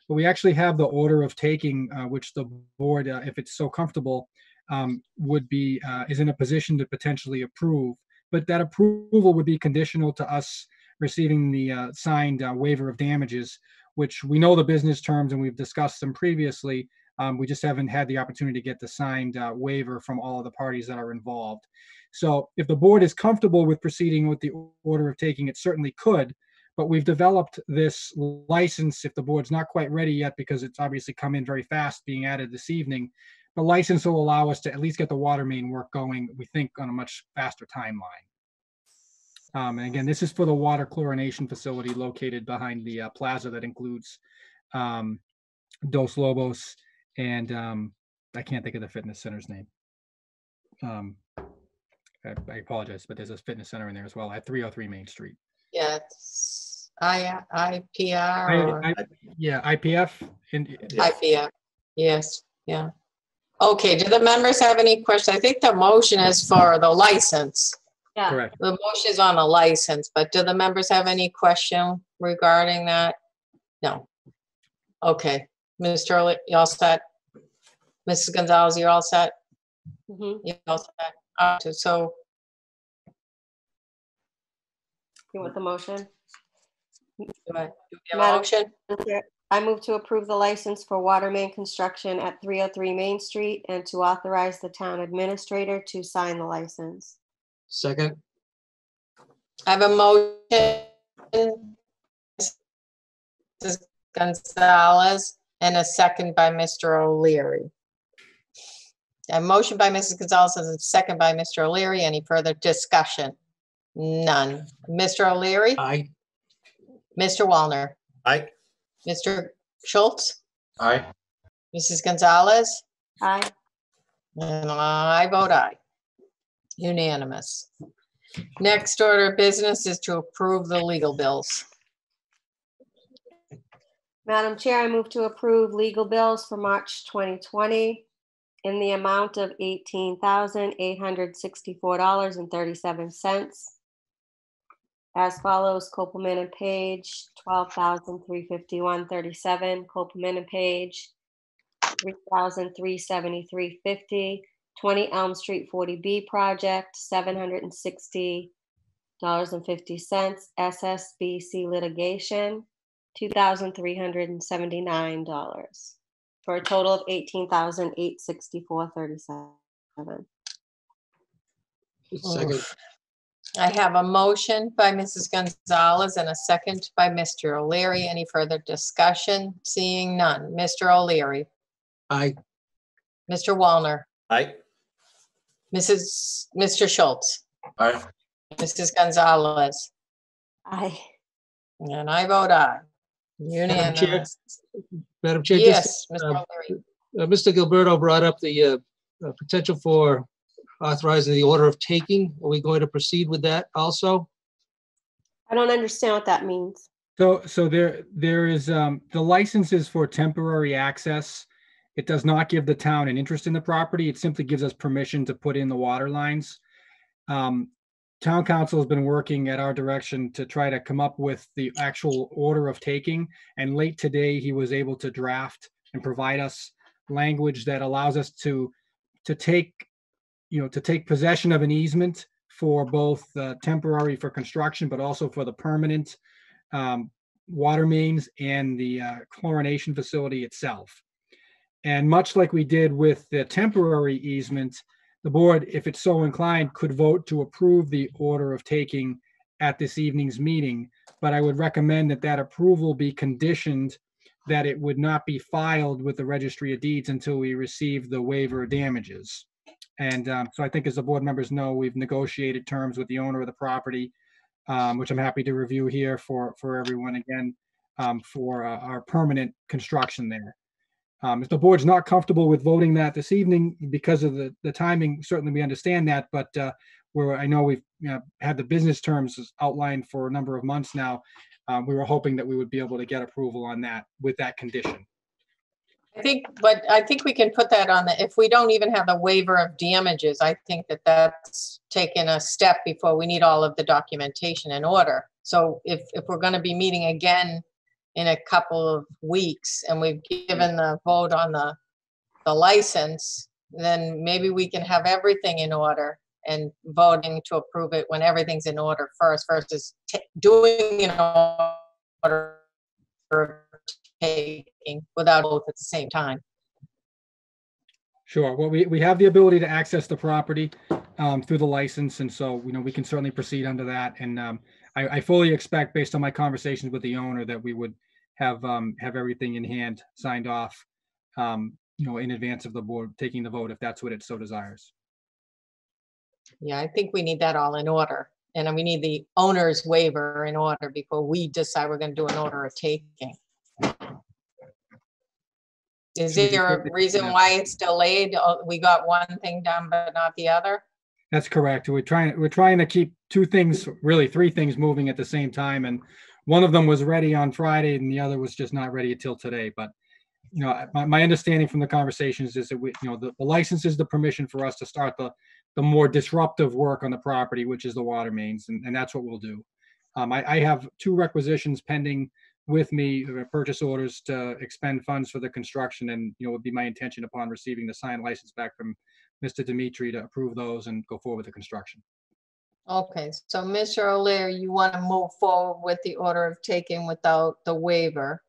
Speaker 6: But we actually have the order of taking, uh, which the board, uh, if it's so comfortable, um, would be, uh, is in a position to potentially approve. But that approval would be conditional to us receiving the uh, signed uh, waiver of damages, which we know the business terms and we've discussed them previously, Um, we just haven't had the opportunity to get the signed uh, waiver from all of the parties that are involved. So if the board is comfortable with proceeding with the order of taking, it certainly could. But we've developed this license, if the board's not quite ready yet, because it's obviously come in very fast, being added this evening. The license will allow us to at least get the water main work going, we think, on a much faster timeline. Um, and again, this is for the water chlorination facility located behind the uh, plaza that includes um, Dos Lobos and um, I can't think of the fitness center's name. Um, I, I apologize, but there's a fitness center in there as well at 303 Main Street.
Speaker 1: Yeah, I, IPR
Speaker 6: I-
Speaker 1: or
Speaker 6: I- Yeah, IPF and
Speaker 3: Yeah.
Speaker 1: IPF. Yes, yeah. Okay, do the members have any questions? I think the motion is for the license.
Speaker 5: Yeah,
Speaker 6: correct.
Speaker 1: The motion is on the license, but do the members have any question regarding that? No. Okay, Mr. Early, you all set? Mrs. Gonzalez, you're all set?
Speaker 5: mhm.
Speaker 1: You all set? Uh, So
Speaker 5: You want the motion?
Speaker 1: Do I- do we have a
Speaker 5: Madam-
Speaker 1: motion?
Speaker 5: I move to approve the license for water main construction at 303 Main Street and to authorize the town administrator to sign the license.
Speaker 2: Second,
Speaker 1: I have a motion. Mrs. Gonzalez and a second by Mr. O'Leary. A motion by Mrs. Gonzalez and a second by Mr. O'Leary. Any further discussion? None. Mr. O'Leary,
Speaker 2: aye.
Speaker 1: Mr. Wallner,
Speaker 3: I,
Speaker 1: Mr. Schultz,
Speaker 4: Aye.
Speaker 1: Mrs. Gonzalez,
Speaker 5: Aye.
Speaker 1: and I vote aye. Unanimous. Next order of business is to approve the legal bills.
Speaker 5: Madam Chair, I move to approve legal bills for March 2020 in the amount of $18,864.37. As follows, Kopelman and Paige, $12,351.37, Kopelman and Paige, $3,373.50, 20 Elm Street 40B project, $760.50, SSBC litigation, two thousand three hundred and seventy-nine dollars for a total of eighteen thousand eight sixty-four thirty-seven.
Speaker 2: Second,
Speaker 1: I have a motion by Mrs. Gonzalez and a second by Mr. O'Leary. Any further discussion? Seeing none. Mr. O'Leary,
Speaker 2: aye.
Speaker 1: Mr. Wallner,
Speaker 3: I,
Speaker 1: Mrs., Mr. Schultz,
Speaker 4: Aye.
Speaker 1: Mrs. Gonzalez,
Speaker 5: Aye.
Speaker 1: and I vote aye.
Speaker 2: Madam Chair,
Speaker 1: Unanimous.
Speaker 2: Madam Chair, just,
Speaker 1: Yes, Mr.
Speaker 2: um,
Speaker 1: O'Leary.
Speaker 2: uh, Mr. Gilleberto brought up the uh, uh, potential for authorizing the order of taking. Are we going to proceed with that also?
Speaker 5: I don't understand what that means.
Speaker 6: So, so there, there is, um, the license is for temporary access. It does not give the town an interest in the property. It simply gives us permission to put in the water lines. Um, town counsel has been working at our direction to try to come up with the actual order of taking. And late today, he was able to draft and provide us language that allows us to, to take, you know, to take possession of an easement for both uh, temporary for construction, but also for the permanent um, water mains and the uh, chlorination facility itself. And much like we did with the temporary easement, the board, if it's so inclined, could vote to approve the order of taking at this evening's meeting. But I would recommend that that approval be conditioned that it would not be filed with the registry of deeds until we receive the waiver of damages. And um, so I think as the board members know, we've negotiated terms with the owner of the property um, which I'm happy to review here for, for everyone again, um, for uh, our permanent construction there. Um, if the board's not comfortable with voting that this evening because of the, the timing, certainly we understand that, but uh, where I know we've you know, had the business terms outlined for a number of months now, um, we were hoping that we would be able to get approval on that with that condition.
Speaker 1: I think, but I think we can put that on the, if we don't even have the waiver of damages, I think that that's taken a step before we need all of the documentation in order. So if, if we're gonna be meeting again in a couple of weeks and we've given the vote on the, the license, then maybe we can have everything in order and voting to approve it when everything's in order first versus doing an order taking without both at the same time.
Speaker 6: Sure. Well, we, we have the ability to access the property um, through the license, and so, you know, we can certainly proceed under that. And um, I, I fully expect, based on my conversations with the owner, that we would have, um, have everything in hand, signed off, um, you know, in advance of the board taking the vote, if that's what it so desires.
Speaker 1: Yeah, I think we need that all in order. And we need the owner's waiver in order before we decide we're gonna do an order of taking. Is there a reason
Speaker 6: yeah.
Speaker 1: why it's delayed? Oh, We got one thing done but not the other?
Speaker 6: That's correct. We're trying, we're trying to keep two things, really three things moving at the same time. And one of them was ready on Friday and the other was just not ready until today. But, you know, my, my understanding from the conversations is that we, you know, the, the license is the permission for us to start the, the more disruptive work on the property, which is the water mains, and, and that's what we'll do. Um, I, I have two requisitions pending with me, uh, purchase orders to expend funds for the construction, and, you know, it would be my intention upon receiving the signed license back from Mr. Dimitri to approve those and go forward with the construction.
Speaker 1: Okay, so Mr. O'Leary, you want to move forward with the order of taking without the waiver,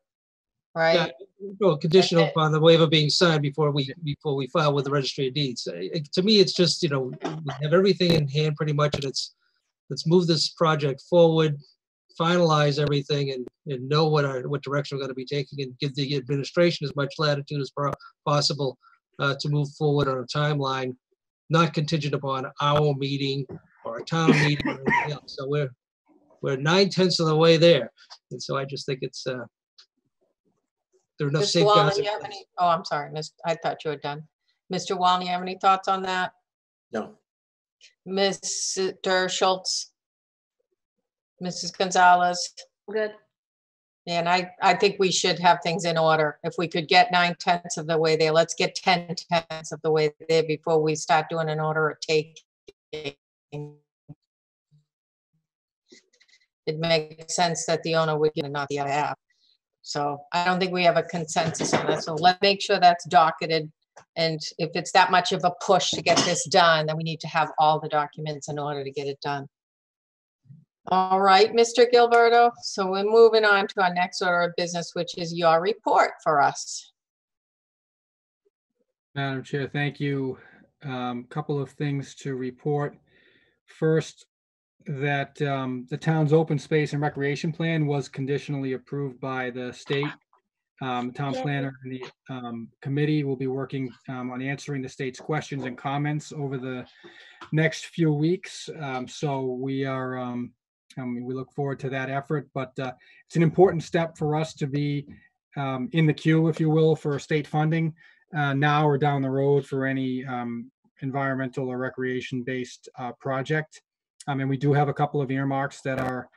Speaker 2: Yeah,
Speaker 1: right?
Speaker 2: Well, conditional
Speaker 1: Okay.
Speaker 2: upon the waiver being signed before we, before we file with the registry of deeds. Uh, it- To me, it's just, you know, we have everything in hand pretty much, and it's, let's move this project forward, finalize everything and, and know what our, what direction we're gonna be taking and give the administration as much latitude as possible uh, to move forward on a timeline, not contingent upon our meeting or a town meeting or anything else. So we're, we're nine tenths of the way there. And so I just think it's, uh, there are enough
Speaker 1: Mr.
Speaker 2: Safeguards. in
Speaker 1: you have any, oh, I'm sorry, Miss, I thought you were done. Mr. Wallen, you have any thoughts on that?
Speaker 3: No,
Speaker 1: Mr. Schultz? Mrs. Gonzalez?
Speaker 5: Good.
Speaker 1: And I, I think we should have things in order. If we could get nine tenths of the way there, let's get ten tenths of the way there before we start doing an order of taking. It makes sense that the owner would get and not the other half. So I don't think we have a consensus on that. So let's make sure that's docketed. And if it's that much of a push to get this done, then we need to have all the documents in order to get it done. All right, Mr. Gilleberto, so we're moving on to our next order of business, which is your report for us.
Speaker 6: Madam Chair, thank you. Um, Couple of things to report. First, that um, the town's open space and recreation plan was conditionally approved by the state. Um, Town planner and the um, committee will be working um, on answering the state's questions and comments over the next few weeks. Um, So we are, um, we look forward to that effort, but uh, it's an important step for us to be um, in the queue, if you will, for state funding uh, now or down the road for any um, environmental or recreation-based uh, project. And we do have a couple of earmarks that are,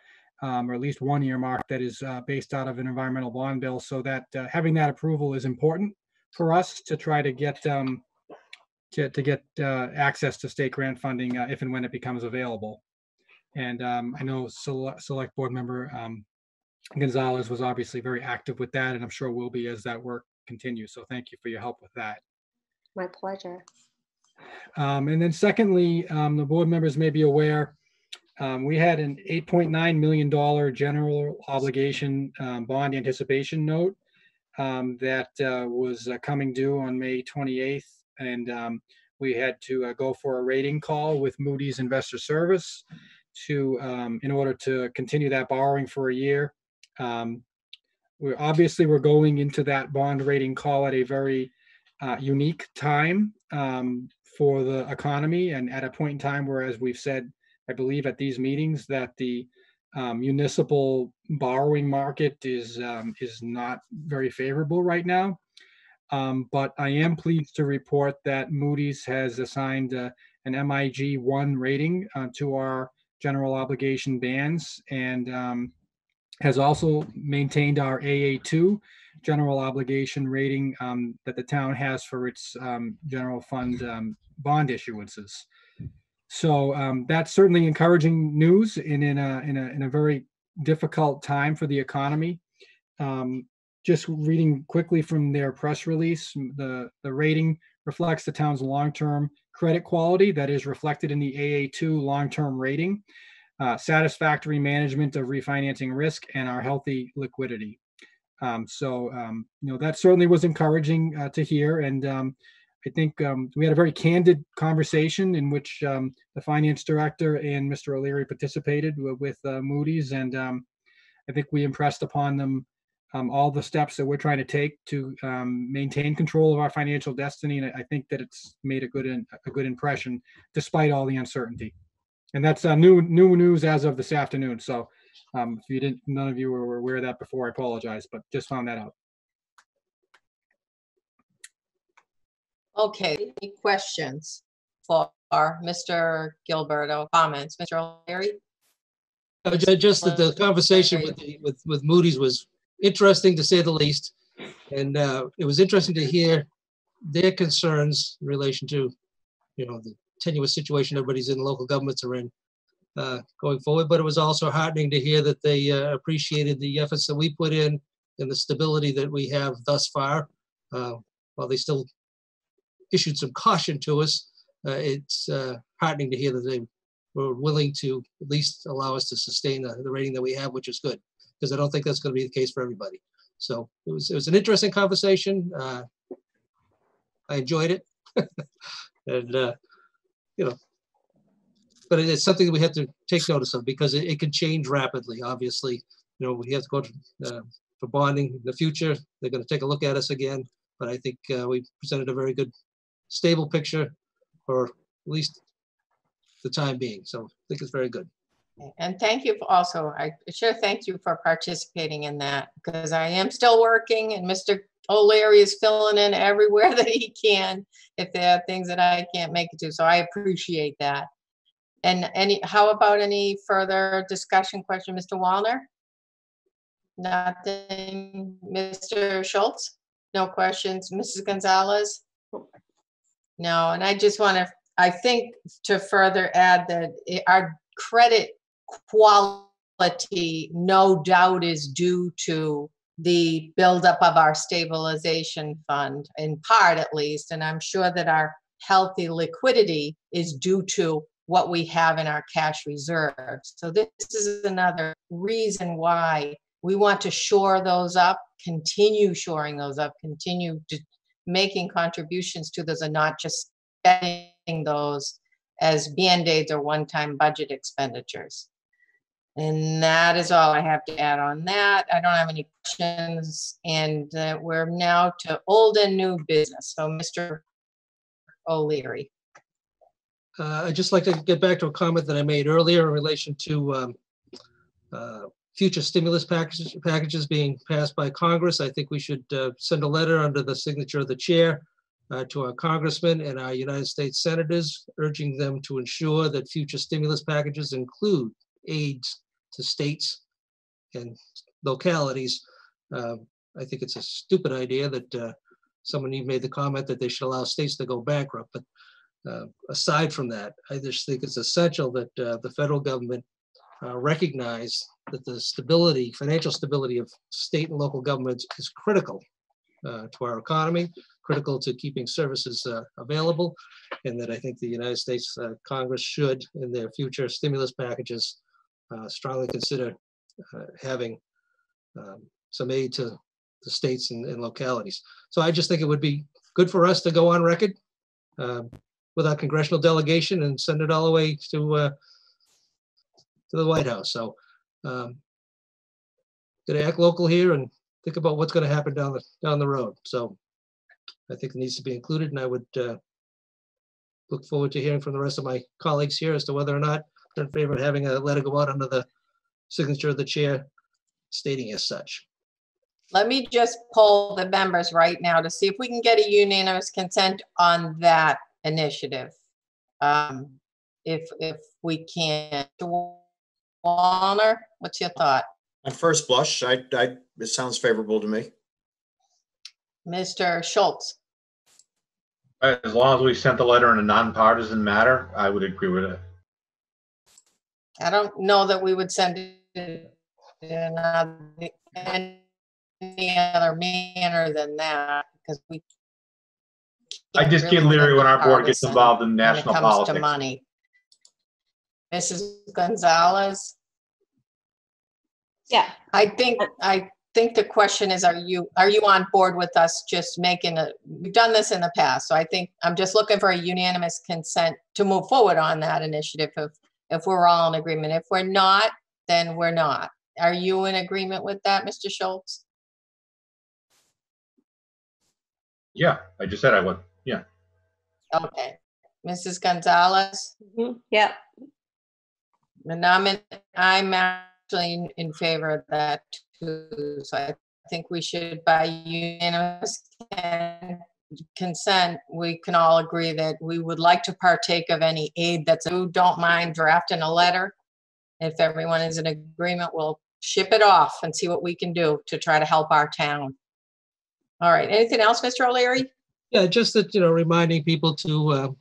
Speaker 6: um, or at least one earmark that is uh, based out of an environmental bond bill. So that uh, having that approval is important for us to try to get um, to, to get uh, access to state grant funding if and when it becomes available. And um, I know select, select board member um, Gonzalez was obviously very active with that, and I'm sure will be as that work continues. So thank you for your help with that.
Speaker 5: My pleasure.
Speaker 6: Um, and then secondly, um, the board members may be aware, um, we had an eight point nine million dollar general obligation, um, bond anticipation note um, that, uh, was uh, coming due on May twenty-eighth. And, um, we had to, uh, go for a rating call with Moody's Investor Service to, um, in order to continue that borrowing for a year. Um, we're obviously, we're going into that bond rating call at a very, uh, unique time, um, for the economy and at a point in time where, as we've said, I believe at these meetings, that the um, municipal borrowing market is, um, is not very favorable right now. Um, But I am pleased to report that Moody's has assigned uh, an MIG one rating uh, to our general obligation bands and um, has also maintained our AA two general obligation rating um, that the town has for its um, general fund um, bond issuances. So um, that's certainly encouraging news in, in a, in a, in a very difficult time for the economy. Um, just reading quickly from their press release, the, the rating reflects the town's long-term credit quality that is reflected in the AA2 long-term rating, uh, satisfactory management of refinancing risk, and our healthy liquidity. Um, so, um, you know, that certainly was encouraging uh, to hear. And um, I think um, we had a very candid conversation in which um, the finance director and Mr. O'Leary participated wi- with uh, Moody's, and um, I think we impressed upon them um, all the steps that we're trying to take to um, maintain control of our financial destiny. And I I think that it's made a good in, a good impression despite all the uncertainty. And that's uh, new new news as of this afternoon. So um, if you didn't, none of you were aware of that before, I apologize, but just found that out.
Speaker 1: Okay, any questions for Mr. Gilleberto? Comments, Mr. O'Leary?
Speaker 2: Uh, Just that the conversation with, the- with, with Moody's was interesting to say the least. And uh, it was interesting to hear their concerns in relation to, you know, the tenuous situation everybody's in, local governments are in uh, going forward. But it was also heartening to hear that they uh, appreciated the efforts that we put in and the stability that we have thus far. Uh, While they still issued some caution to us, uh, it's uh, heartening to hear that they were willing to at least allow us to sustain the, the rating that we have, which is good, because I don't think that's going to be the case for everybody. So it was, it was an interesting conversation. Uh, I enjoyed it. and, uh, you know, but it is something that we have to take notice of because it, it can change rapidly. Obviously, you know, we have to go to, uh, for bonding in the future. They're going to take a look at us again, but I think uh, we presented a very good, stable picture for at least the time being. So I think it's very good.
Speaker 1: And thank you also, I sure thank you for participating in that because I am still working and Mr. O'Leary is filling in everywhere that he can if there are things that I can't make it to. So I appreciate that. And any, how about any further discussion question, Mr. Wallner? Nothing, Mr. Schultz? No questions, Mrs. Gonzalez? No, and I just want to, I think to further add that i- our credit quality, no doubt, is due to the buildup of our stabilization fund, in part at least. And I'm sure that our healthy liquidity is due to what we have in our cash reserves. So this is another reason why we want to shore those up, continue shoring those up, continue to making contributions to those and not just spending those as Band-Aids or one-time budget expenditures. And that is all I have to add on that. I don't have any questions. And uh, we're now to old and new business. So Mr. O'Leary.
Speaker 2: Uh, I'd just like to get back to a comment that I made earlier in relation to um, uh, future stimulus packages, packages being passed by Congress. I think we should uh, send a letter under the signature of the chair uh, to our congressmen and our United States senators, urging them to ensure that future stimulus packages include aids to states and localities. Um, I think it's a stupid idea that uh, someone even made the comment that they should allow states to go bankrupt, but uh, aside from that, I just think it's essential that uh, the federal government uh, recognize that the stability, financial stability of state and local governments is critical uh, to our economy, critical to keeping services uh, available, and that I think the United States uh, Congress should, in their future stimulus packages, uh, strongly consider uh, having um, some aid to the states and, and localities. So I just think it would be good for us to go on record um, with our congressional delegation and send it all the way to uh, to the White House. So um, gonna act local here and think about what's gonna happen down the down the road. So I think it needs to be included, and I would uh, look forward to hearing from the rest of my colleagues here as to whether or not in favor of having a letter go out under the signature of the chair stating as such.
Speaker 1: Let me just poll the members right now to see if we can get a unanimous consent on that initiative. Um, If, if we can. Mr. Wallner, what's your thought?
Speaker 3: On first blush, I, I, it sounds favorable to me.
Speaker 1: Mr. Schultz?
Speaker 4: As long as we sent the letter in a nonpartisan matter, I would agree with it.
Speaker 1: I don't know that we would send it in another- any other manner than that, because we.
Speaker 4: I just get
Speaker 1: really
Speaker 4: leery when our board gets
Speaker 1: partisan
Speaker 4: involved in national
Speaker 1: when it
Speaker 4: national
Speaker 1: comes to
Speaker 4: politics.
Speaker 1: money. Mrs. Gonzalez?
Speaker 5: Yeah,
Speaker 1: I think, I, think the question is, are you, are you on board with us just making a, we've done this in the past, so I think I'm just looking for a unanimous consent to move forward on that initiative if, if we're all in agreement. If we're not, then we're not. Are you in agreement with that, Mr. Schultz?
Speaker 4: Yeah, I just said I would. Yeah.
Speaker 1: Okay. Mrs. Gonzalez?
Speaker 5: Mhm. Yep,
Speaker 1: And I'm, in- I'm actually in- in favor of that too. So I think we should, by unanimous con- consent, we can all agree that we would like to partake of any aid that's, who don't mind drafting a letter. If everyone is in agreement, we'll ship it off and see what we can do to try to help our town. All right, anything else, Mr. O'Leary?
Speaker 2: Yeah, just that, you know, reminding people to, uh,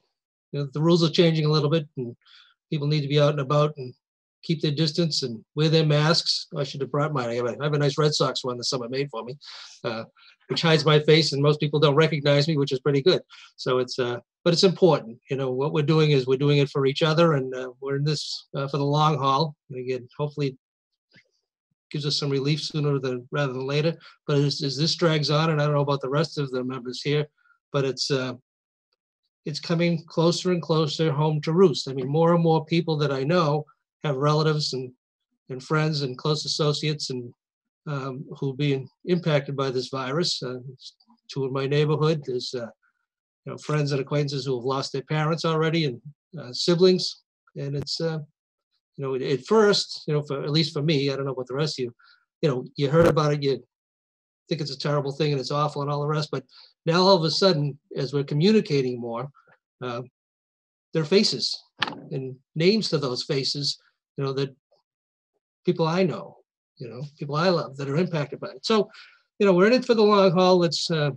Speaker 2: you know, the rules are changing a little bit and people need to be out and about and keep their distance and wear their masks. I should have brought mine. I have a, I have a nice Red Sox one that someone made for me, uh, which hides my face and most people don't recognize me, which is pretty good. So it's, uh, but it's important, you know, what we're doing is we're doing it for each other and, uh, we're in this, uh, for the long haul. And again, hopefully gives us some relief sooner than, rather than later. But as, as this drags on, and I don't know about the rest of the members here, but it's, uh, it's coming closer and closer home to roost. I mean, more and more people that I know have relatives and, and friends and close associates and um, who are being impacted by this virus. Uh, two in my neighborhood, there's, uh, you know, friends and acquaintances who have lost their parents already and uh, siblings. And it's, uh, you know, at first, you know, for, at least for me, I don't know about the rest of you, you know, you heard about it, you think it's a terrible thing and it's awful and all the rest, but now all of a sudden, as we're communicating more, uh, their faces and names to those faces, you know, that people I know, you know, people I love that are impacted by it. So, you know, we're in it for the long haul. It's, uh,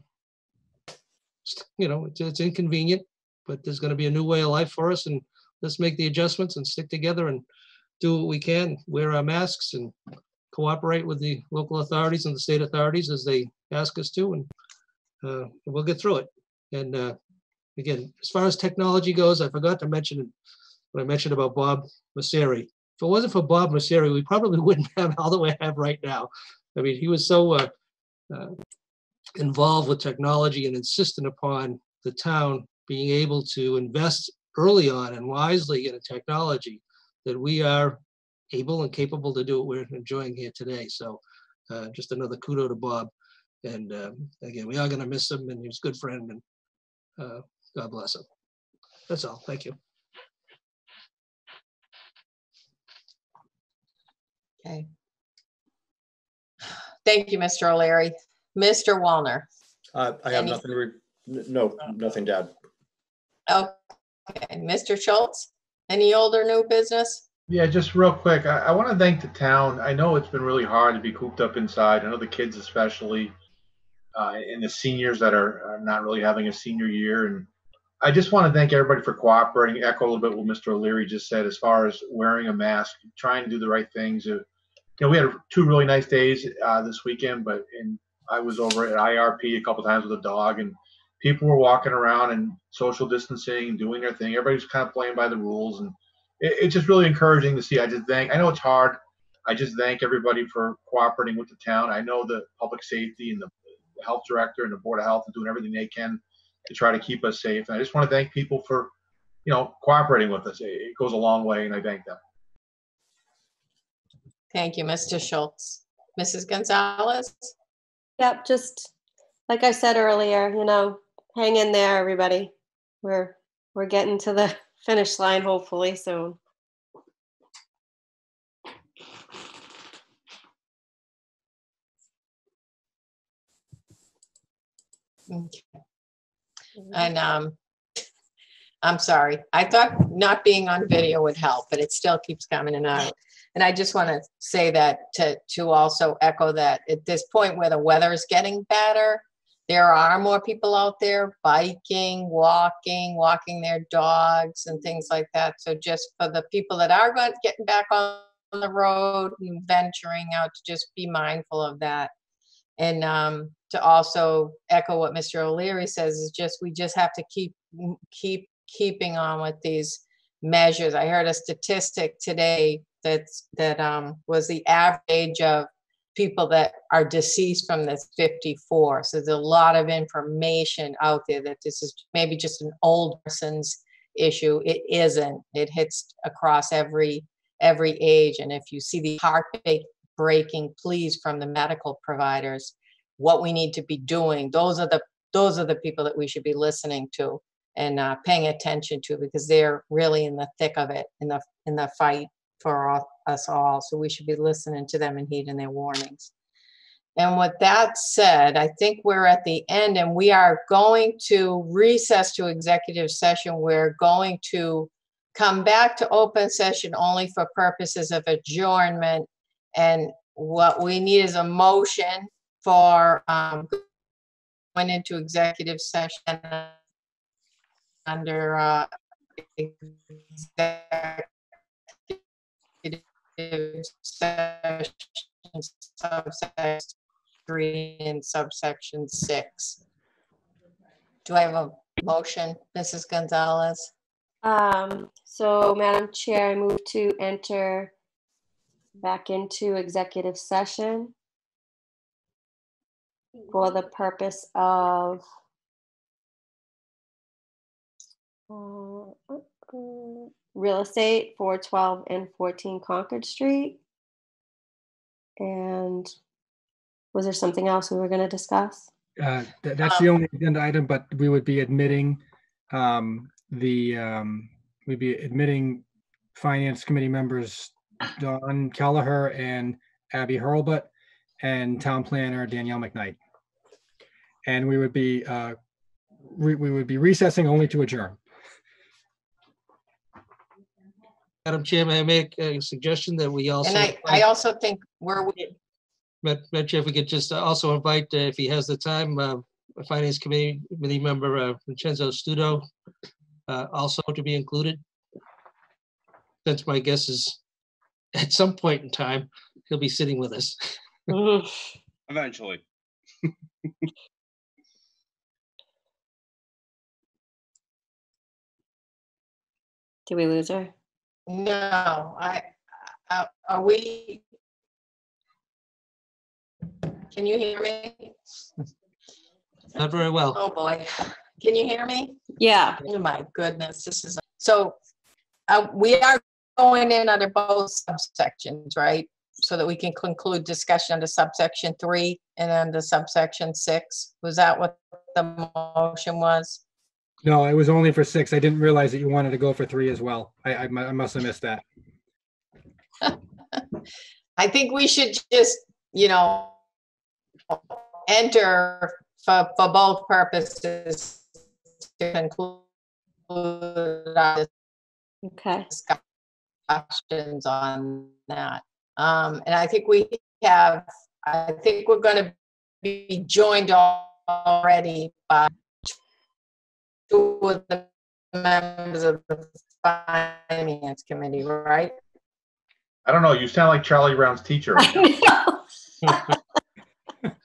Speaker 2: you know, it's, it's inconvenient, but there's going to be a new way of life for us, and let's make the adjustments and stick together and do what we can, wear our masks and cooperate with the local authorities and the state authorities as they ask us to, and uh, we'll get through it. And uh, again, as far as technology goes, I forgot to mention what I mentioned about Bob Mauceri. If it wasn't for Bob Mauceri, we probably wouldn't have all that we have right now. I mean, he was so uh, uh, involved with technology and insistent upon the town being able to invest early on and wisely in a technology that we are able and capable to do what we're enjoying here today. So uh, just another kudo to Bob. And um, again, we are going to miss him, and he was a good friend, and uh, God bless him. That's all. Thank you.
Speaker 1: Okay. Thank you, Mr. O'Leary. Mr. Wallner?
Speaker 3: Uh, I have
Speaker 1: Any-
Speaker 3: nothing, to re- no, nothing to add.
Speaker 1: Okay, Mr. Schultz? Any older new business?
Speaker 4: Yeah, just real quick, I, I want to thank the town. I know it's been really hard to be cooped up inside. I know the kids especially, uh, and the seniors that are, are not really having a senior year. And I just want to thank everybody for cooperating. Echo a little bit what Mr. O'Leary just said as far as wearing a mask, trying to do the right things. Uh, You know, we had two really nice days uh, this weekend, but and I was over at IRP a couple times with a dog, and people were walking around and social distancing doing their thing. Everybody was kind of playing by the rules, and it, it's just really encouraging to see. I just thank. I know it's hard. I just thank everybody for cooperating with the town. I know the public safety and the health director and the board of health are doing everything they can to try to keep us safe. And I just want to thank people for, you know, cooperating with us. It goes a long way, and I thank them.
Speaker 1: Thank you, Mr. Schultz. Mrs. Gonzalez?
Speaker 5: yep, just like I said earlier, you know, hang in there, everybody. We're, we're getting to the finish line hopefully soon.
Speaker 1: Okay. And um, I'm sorry. I thought not being on video would help, but it still keeps coming and out. And I just want to say that to, to also echo that at this point where the weather is getting better, there are more people out there biking, walking, walking their dogs and things like that. So just for the people that are going, getting back on the road and venturing out, to just be mindful of that. And um, to also echo what Mr. O'Leary says is just, we just have to keep, keep, keeping on with these measures. I heard a statistic today that's, that um, was the average of people that are deceased from this 54. So there's a lot of information out there that this is maybe just an old person's issue. It isn't. It hits across every every age. And if you see the heartbreaking pleas from the medical providers, what we need to be doing, those are the those are the people that we should be listening to and uh, paying attention to because they're really in the thick of it in the in the fight for all, us all. So we should be listening to them and heeding their warnings. And with that said, I think we're at the end and we are going to recess to executive session. We're going to come back to open session only for purposes of adjournment. And what we need is a motion for um, going into executive session under uh, executive session subsection three and subsection six. Do I have a motion, Mrs. Gonzalez?
Speaker 5: Um, so Madam Chair, I move to enter back into executive session for the purpose of uh, uh, uh, real estate for 12 and 14 Concord Street. And was there something else we were going to discuss?
Speaker 6: Uh, tha- That's the only agenda item, but we would be admitting um, the, um, we'd be admitting Finance Committee members Don Kelleher and Abby Hurlbut and Town Planner Danielle McKnight. And we would be, uh, we we would be recessing only to adjourn.
Speaker 2: Madam Chair, may I make a suggestion that we also?
Speaker 1: And I, I also think where we're,
Speaker 2: Madam Madam Chair, if we could just also invite, uh, if he has the time, uh, Finance Committee, Committee Member uh, Vincenzo Studo uh, also to be included. Since my guess is, at some point in time, he'll be sitting with us.
Speaker 9: Eventually.
Speaker 5: Did we lose her?
Speaker 1: No, I, uh, are we? Can you hear me?
Speaker 2: Not very well.
Speaker 1: Oh, boy. Can you hear me?
Speaker 5: Yeah.
Speaker 1: Oh, my goodness, this is, so uh, we are going in under both subsections, right? So that we can conclude discussion under subsection three and under subsection six. Was that what the motion was?
Speaker 6: No, it was only for six. I didn't realize that you wanted to go for three as well. I, I mu- I must have missed that.
Speaker 1: I think we should just, you know, enter for, for both purposes to conclude our
Speaker 5: Okay.
Speaker 1: discussions on that. Um, and I think we have, I think we're gonna be joined already by two of the members of the finance committee, right?
Speaker 4: I don't know, you sound like Charlie Brown's teacher.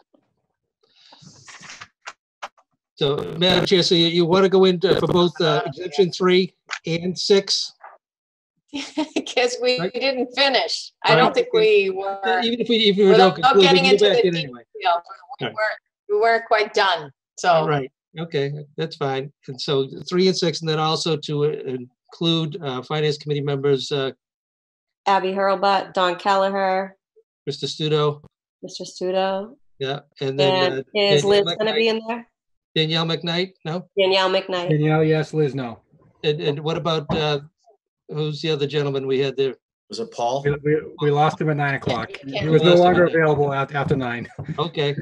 Speaker 2: So, Madam Chair, so you, you want to go into for both uh, exemption three and six?
Speaker 1: Because we
Speaker 2: Right.
Speaker 1: didn't finish. I don't think we were,
Speaker 2: Even if we, if we don't
Speaker 1: without
Speaker 2: conclude, we
Speaker 1: getting
Speaker 2: can go
Speaker 1: into
Speaker 2: back
Speaker 1: the
Speaker 2: in anyway.
Speaker 1: detail, we
Speaker 2: Right.
Speaker 1: weren't, we weren't quite done, so.
Speaker 2: right, okay, that's fine. And so three and six, and then also to uh, include uh, Finance Committee members, uh,
Speaker 5: Abby Hurlbut, Don Kelleher,
Speaker 2: Mr. Studo,
Speaker 5: Mr. Studo.
Speaker 2: yeah, and then uh,
Speaker 5: And is
Speaker 2: Danielle
Speaker 5: Liz gonna be in there?
Speaker 2: Danielle McKnight, no?
Speaker 5: Danielle McKnight.
Speaker 6: Danielle, yes, Liz, no.
Speaker 2: And, and what about, uh, who's the other gentleman we had there?
Speaker 3: Was it Paul?
Speaker 6: We, we, we lost him at nine o'clock. He was no longer available af- after nine.
Speaker 2: Okay,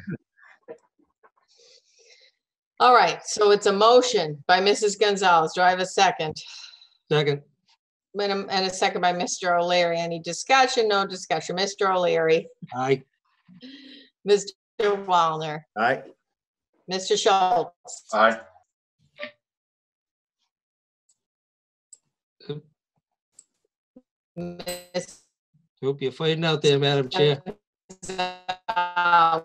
Speaker 1: All right, so it's a motion by Mrs. Gonzalez. Do I have a second?
Speaker 2: second,
Speaker 1: Madam- And a second by Mr. O'Leary. Any discussion? No discussion. Mr. O'Leary,
Speaker 2: aye,
Speaker 1: Mr. Wallner,
Speaker 3: All right,
Speaker 1: Mr. Schultz,
Speaker 4: Aye.
Speaker 1: Ms.
Speaker 2: hope you're fighting out there, Madam Chair.
Speaker 1: Gonzalez,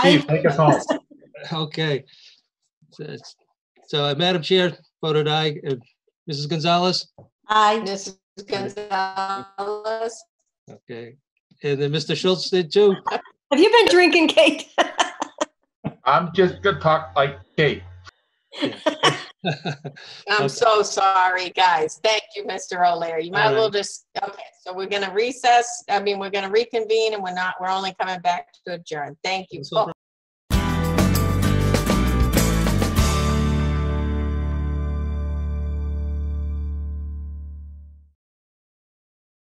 Speaker 4: Steve, take us home.
Speaker 2: Okay. So So, uh, Madam Chair, voted aye. Uh, Mrs. Gonzalez?
Speaker 5: Aye.
Speaker 1: Mrs. Gonzalez,
Speaker 2: Okay. and then Mr. Schultz did too.
Speaker 5: Have you been drinking, Kate?
Speaker 4: I'm just gonna talk like Kate.
Speaker 1: I'm so sorry, guys. Thank you, Mr. O'Leary. You might as well just, okay, so we're gonna recess, I mean, we're gonna reconvene and we're not, we're only coming back to adjourn. Thank you. Both.